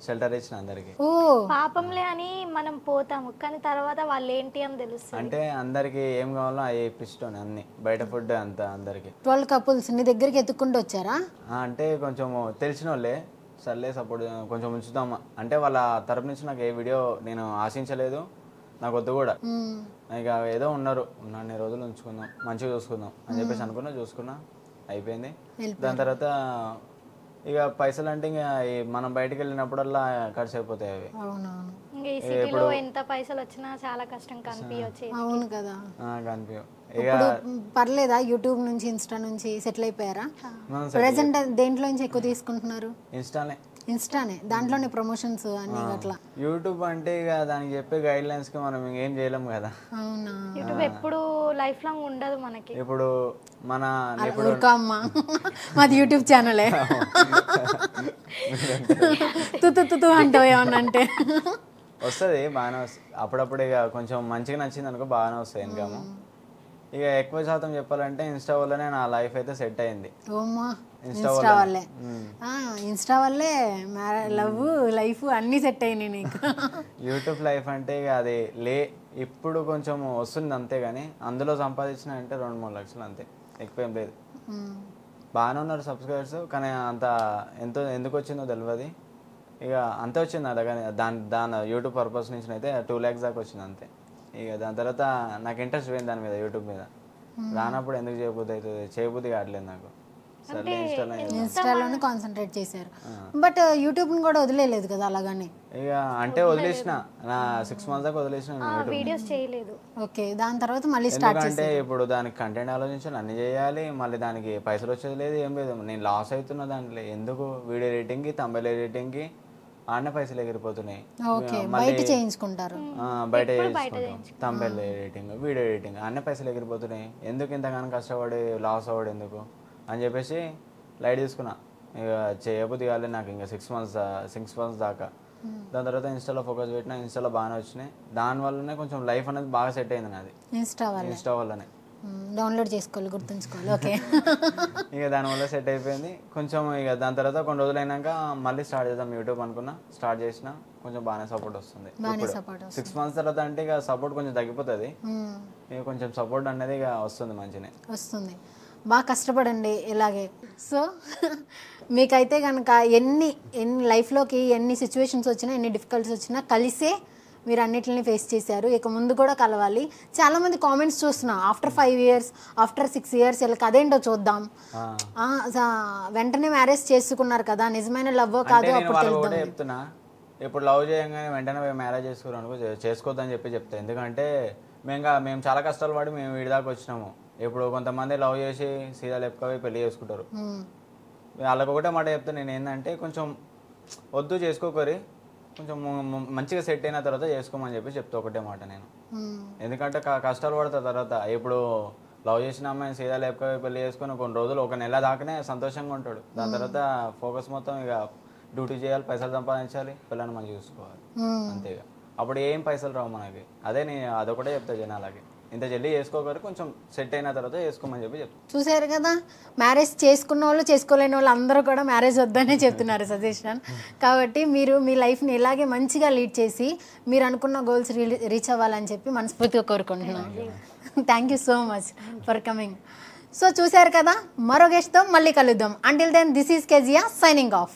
షెల్టర్ ఇచ్చిన అందరికి. ఓ. పాపంలే అని మనం పోతాము కానీ తర్వాత వాళ్ళు ఏంటి అని తెలుస్తుంది. అంటే అందరికి ఏం కావాలో అవి ఇప్పిస్తాను అన్ని. బయట ఫుడ్ అంతా అందరికి. ట్వెల్వ్ కపుల్స్ నీ దగ్గరికి ఎత్తుక్కుంటూ వచ్చారా? ఆ, అంటే కొంచెం తెలిసిన వాళ్ళే సర్లే సపోర్ట్ కొంచెం ఉంచుతాం అంటే వాళ్ళ తరపు నుంచి నాకు ఏ వీడియో నేను ఆశించలేదు. నాకు వద్దు కూడా. ఇక ఏదో ఉన్నారు. ఉన్నన్ని రోజులు ఉంచుకుందాం మంచిగా చూసుకుందాం అని చెప్పేసి అనుకున్నా చూసుకున్నా అయిపోయింది. దాని తర్వాత ఇక పైసలు అంటే ఇంకా మనం బయటికి వెళ్ళినప్పుడల్లా ఖర్చు అయిపోతాయి అవి. అవునవును. ఇంకా ఈ సిటీలో ఎంత పైసలు వచ్చినా చాలా కష్టం కనిపించవచ్చు అవును కదా. ఆ, కనిపించవు. ఇక పర్లేదా? యూట్యూబ్ నుంచి ఇన్స్టా నుంచి సెటిల్ అయిపోయారా? మనం ప్రజెంట్ దేంట్లో నుంచి ఎక్కువ తీసుకుంటున్నారు? ఇన్స్టానే. ఇన్స్టానే దాంట్లోనే ప్రమోషన్స్ అన్ని అట్లా యూట్యూబ్ అంటే ఇక దానికి చెప్పే గైడ్ లైన్స్కి మనం ఇంకేం చేయలేం కదా. అవునా? యూట్యూబ్ ఎప్పుడు లైఫ్ లాంగ్ ఉండదు మనకి. ఇప్పుడు మన ఇప్పుడు అమ్మా. మాది యూట్యూబ్ ఛానలే తుతు తుతు అంటావు ఏమన్నా అంటే. వస్తుంది బాగానే వస్తుంది. అప్పుడప్పుడు ఇక కొంచెం మంచిగా నచ్చింది అనుకో బాగానే వస్తుంది ఇన్కమ్ ఇక ఎక్కువ శాతం చెప్పాలంటే ఇన్స్టా వల్లనే నా లైఫ్ అయితే సెట్ అయింది. ఓమ్మా. ఇన్స్టా వల్లే. ఇన్స్టా వల్లే మ్యారే లవ్ లైఫ్ అన్నీ సెట్ అయినాయి నీకు. యూట్యూబ్ లైఫ్ అంటే ఇక అది లే ఇప్పుడు కొంచెం వస్తుంది అంతే కానీ అందులో సంపాదించిన అంటే రెండు మూడు లక్షలు అంతే ఎక్కువ ఏం లేదు. మ్మ్. బాగానే ఉన్నారు సబ్స్క్రైబర్స్ కానీ అంత ఎంతో ఎందుకు వచ్చిందో తెలియదు ఇక అంతే వచ్చింది నా దగ్గర దాని దాని యూట్యూబ్ పర్పస్ నుంచి అయితే టూ ల్యాక్స్ దాకా వచ్చింది అంతే. ఇక దాని తర్వాత నాకు ఇంట్రెస్ట్ పోయింది దాని మీద యూట్యూబ్ మీద. రానప్పుడు ఎందుకు చేయబుద్ధి అవుతుంది? చేయబుద్ధి కావట్లేదు నాకు. ఇన్స్టాలోనే కాన్సన్ట్రేట్ చేశారు. బట్ యూట్యూబ్ని కూడా వదిలేదు కదా అలాగని? ఇక అంటే వదిలేసిన నా సిక్స్ మంత్స్ దాకా వదిలేసిన యూట్యూబ్ వీడియోస్ చేయలేదు. ఓకే దాని తర్వాత మళ్ళీ స్టార్ట్ ఎందుకంటే ఇప్పుడు దానికి కంటెంట్ ఆలోచించాలి అన్ని చేయాలి మళ్ళీ దానికి పైసలు వచ్చేది లేదు ఏం లేదు. నేను లాస్ అవుతున్నా దాంట్లో ఎందుకు? వీడియో ఎడిటింగ్కి తమిళ ఎడిటింగ్కి ఆడనే పైసలు ఎగిరిపోతున్నాయి. ఓకే బయట చేయించుకుంటారు. ఆ, బయట తమిళ ఎడిటింగ్ వీడియో ఎడిటింగ్ అన్ని పైసలు ఎగిరిపోతున్నాయి. ఎందుకు ఇంతగానో కష్టపడి లాస్ అవ్వడు ఎందుకు? అని చెప్పేసి లైట్ తీసుకున్నా. ఇక చేయబుద్ధి కాలేదు నాకు ఇంకా సిక్స్ మంత్స్ సిక్స్ మంత్స్ దాకా. దాని తర్వాత ఇన్స్టాలో ఫోకస్ పెట్టినా ఇన్స్టాలో బాగానే వచ్చినాయి. దాని వల్లనే కొంచెం లైఫ్ అనేది బాగా సెట్ అయింది నాది. ఇన్స్టా వల్లే? ఇన్స్టా వల్లనే. డౌన్లోడ్ చేసుకోవాలి గుర్తుంచుకోవాలి ఓకే ఇక దానివల్ల సెట్ అయిపోయింది. కొంచెం ఇక దాని తర్వాత కొన్ని రోజులు అయినాక మళ్ళీ స్టార్ట్ చేద్దాం యూట్యూబ్ అనుకున్నా. స్టార్ట్ చేసిన కొంచెం బాగానే సపోర్ట్ వస్తుంది. సిక్స్ మంత్స్ తర్వాత అంటే ఇక సపోర్ట్ కొంచెం తగ్గిపోతుంది. మ్మ్. ఇక కొంచెం సపోర్ట్ అనేది ఇక వస్తుంది మంచిగానే వస్తుంది. బాగా కష్టపడండి ఇలాగే. సో మీకైతే కనుక ఎన్ని ఎన్ని లైఫ్లోకి ఎన్ని సిచ్యువేషన్స్ వచ్చినా ఎన్ని డిఫికల్ట్స్ వచ్చినా కలిసే మీరు అన్నిటిని ఫేస్ చేశారు. ఇక ముందు కూడా కలవాలి. చాలామంది కామెంట్స్ చూస్తున్నా after five years after six years వీళ్ళకి అదేంటో చూద్దాం. వెంటనే మ్యారేజ్ చేసుకున్నారు కదా నిజమైన లవ్ కాదు అప్పుడు చెప్తున్నా. ఇప్పుడు లవ్ చేయగానే వెంటనే మ్యారేజ్ చేసుకోరు అనుకో చేసుకోవద్దని చెప్పి చెప్తా. ఎందుకంటే మేము మేము చాలా కష్టాలు పడి మేము వీడి దాకా వచ్చినాము. ఇప్పుడు కొంతమంది లవ్ చేసి సీదా లేపుకపోయి పెళ్ళి చేసుకుంటారు. వాళ్ళకి ఒకటే మాట చెప్తే నేను ఏంటంటే కొంచెం వద్దు చేసుకోకరి కొంచెం మంచిగా సెట్ అయిన తర్వాత చేసుకోమని చెప్పి చెప్తా ఒకటే మాట నేను. ఎందుకంటే కష్టాలు పడతా తర్వాత. ఇప్పుడు లవ్ చేసిన అమ్మాయిని సీదా లేపుకపోయి పెళ్ళి చేసుకొని కొన్ని రోజులు ఒక నెల దాకానే సంతోషంగా ఉంటాడు. దాని తర్వాత ఫోకస్ మొత్తం ఇక డ్యూటీ చేయాలి పైసలు సంపాదించాలి పిల్లల్ని మంచిగా చూసుకోవాలి. అంతేగా. అప్పుడు ఏం పైసలు రావు మనకి. అదే నేను అదొకటే చెప్తా జనాలకి. ఇంత జల్దీ చేసుకోగలరు కొంచెం సెట్ అయిన తర్వాత చేసుకోమని చెప్పి చెప్తా చూసారు కదా మ్యారేజ్ చేసుకున్న వాళ్ళు చేసుకోలేని వాళ్ళు అందరూ కూడా మ్యారేజ్ వద్దనే చెప్తున్నారు సజెషన్ కాబట్టి మీరు మీ లైఫ్ని ఇలాగే మంచిగా లీడ్ చేసి మీరు అనుకున్న గోల్స్ రీచ్ అవ్వాలని చెప్పి మనస్ఫూర్తిగా కోరుకుంటున్నాను. Thank you so much for coming so చూసారు కదా మరో గెస్ట్తో మళ్ళీ కలుద్దాం. Until then this is Kezia signing off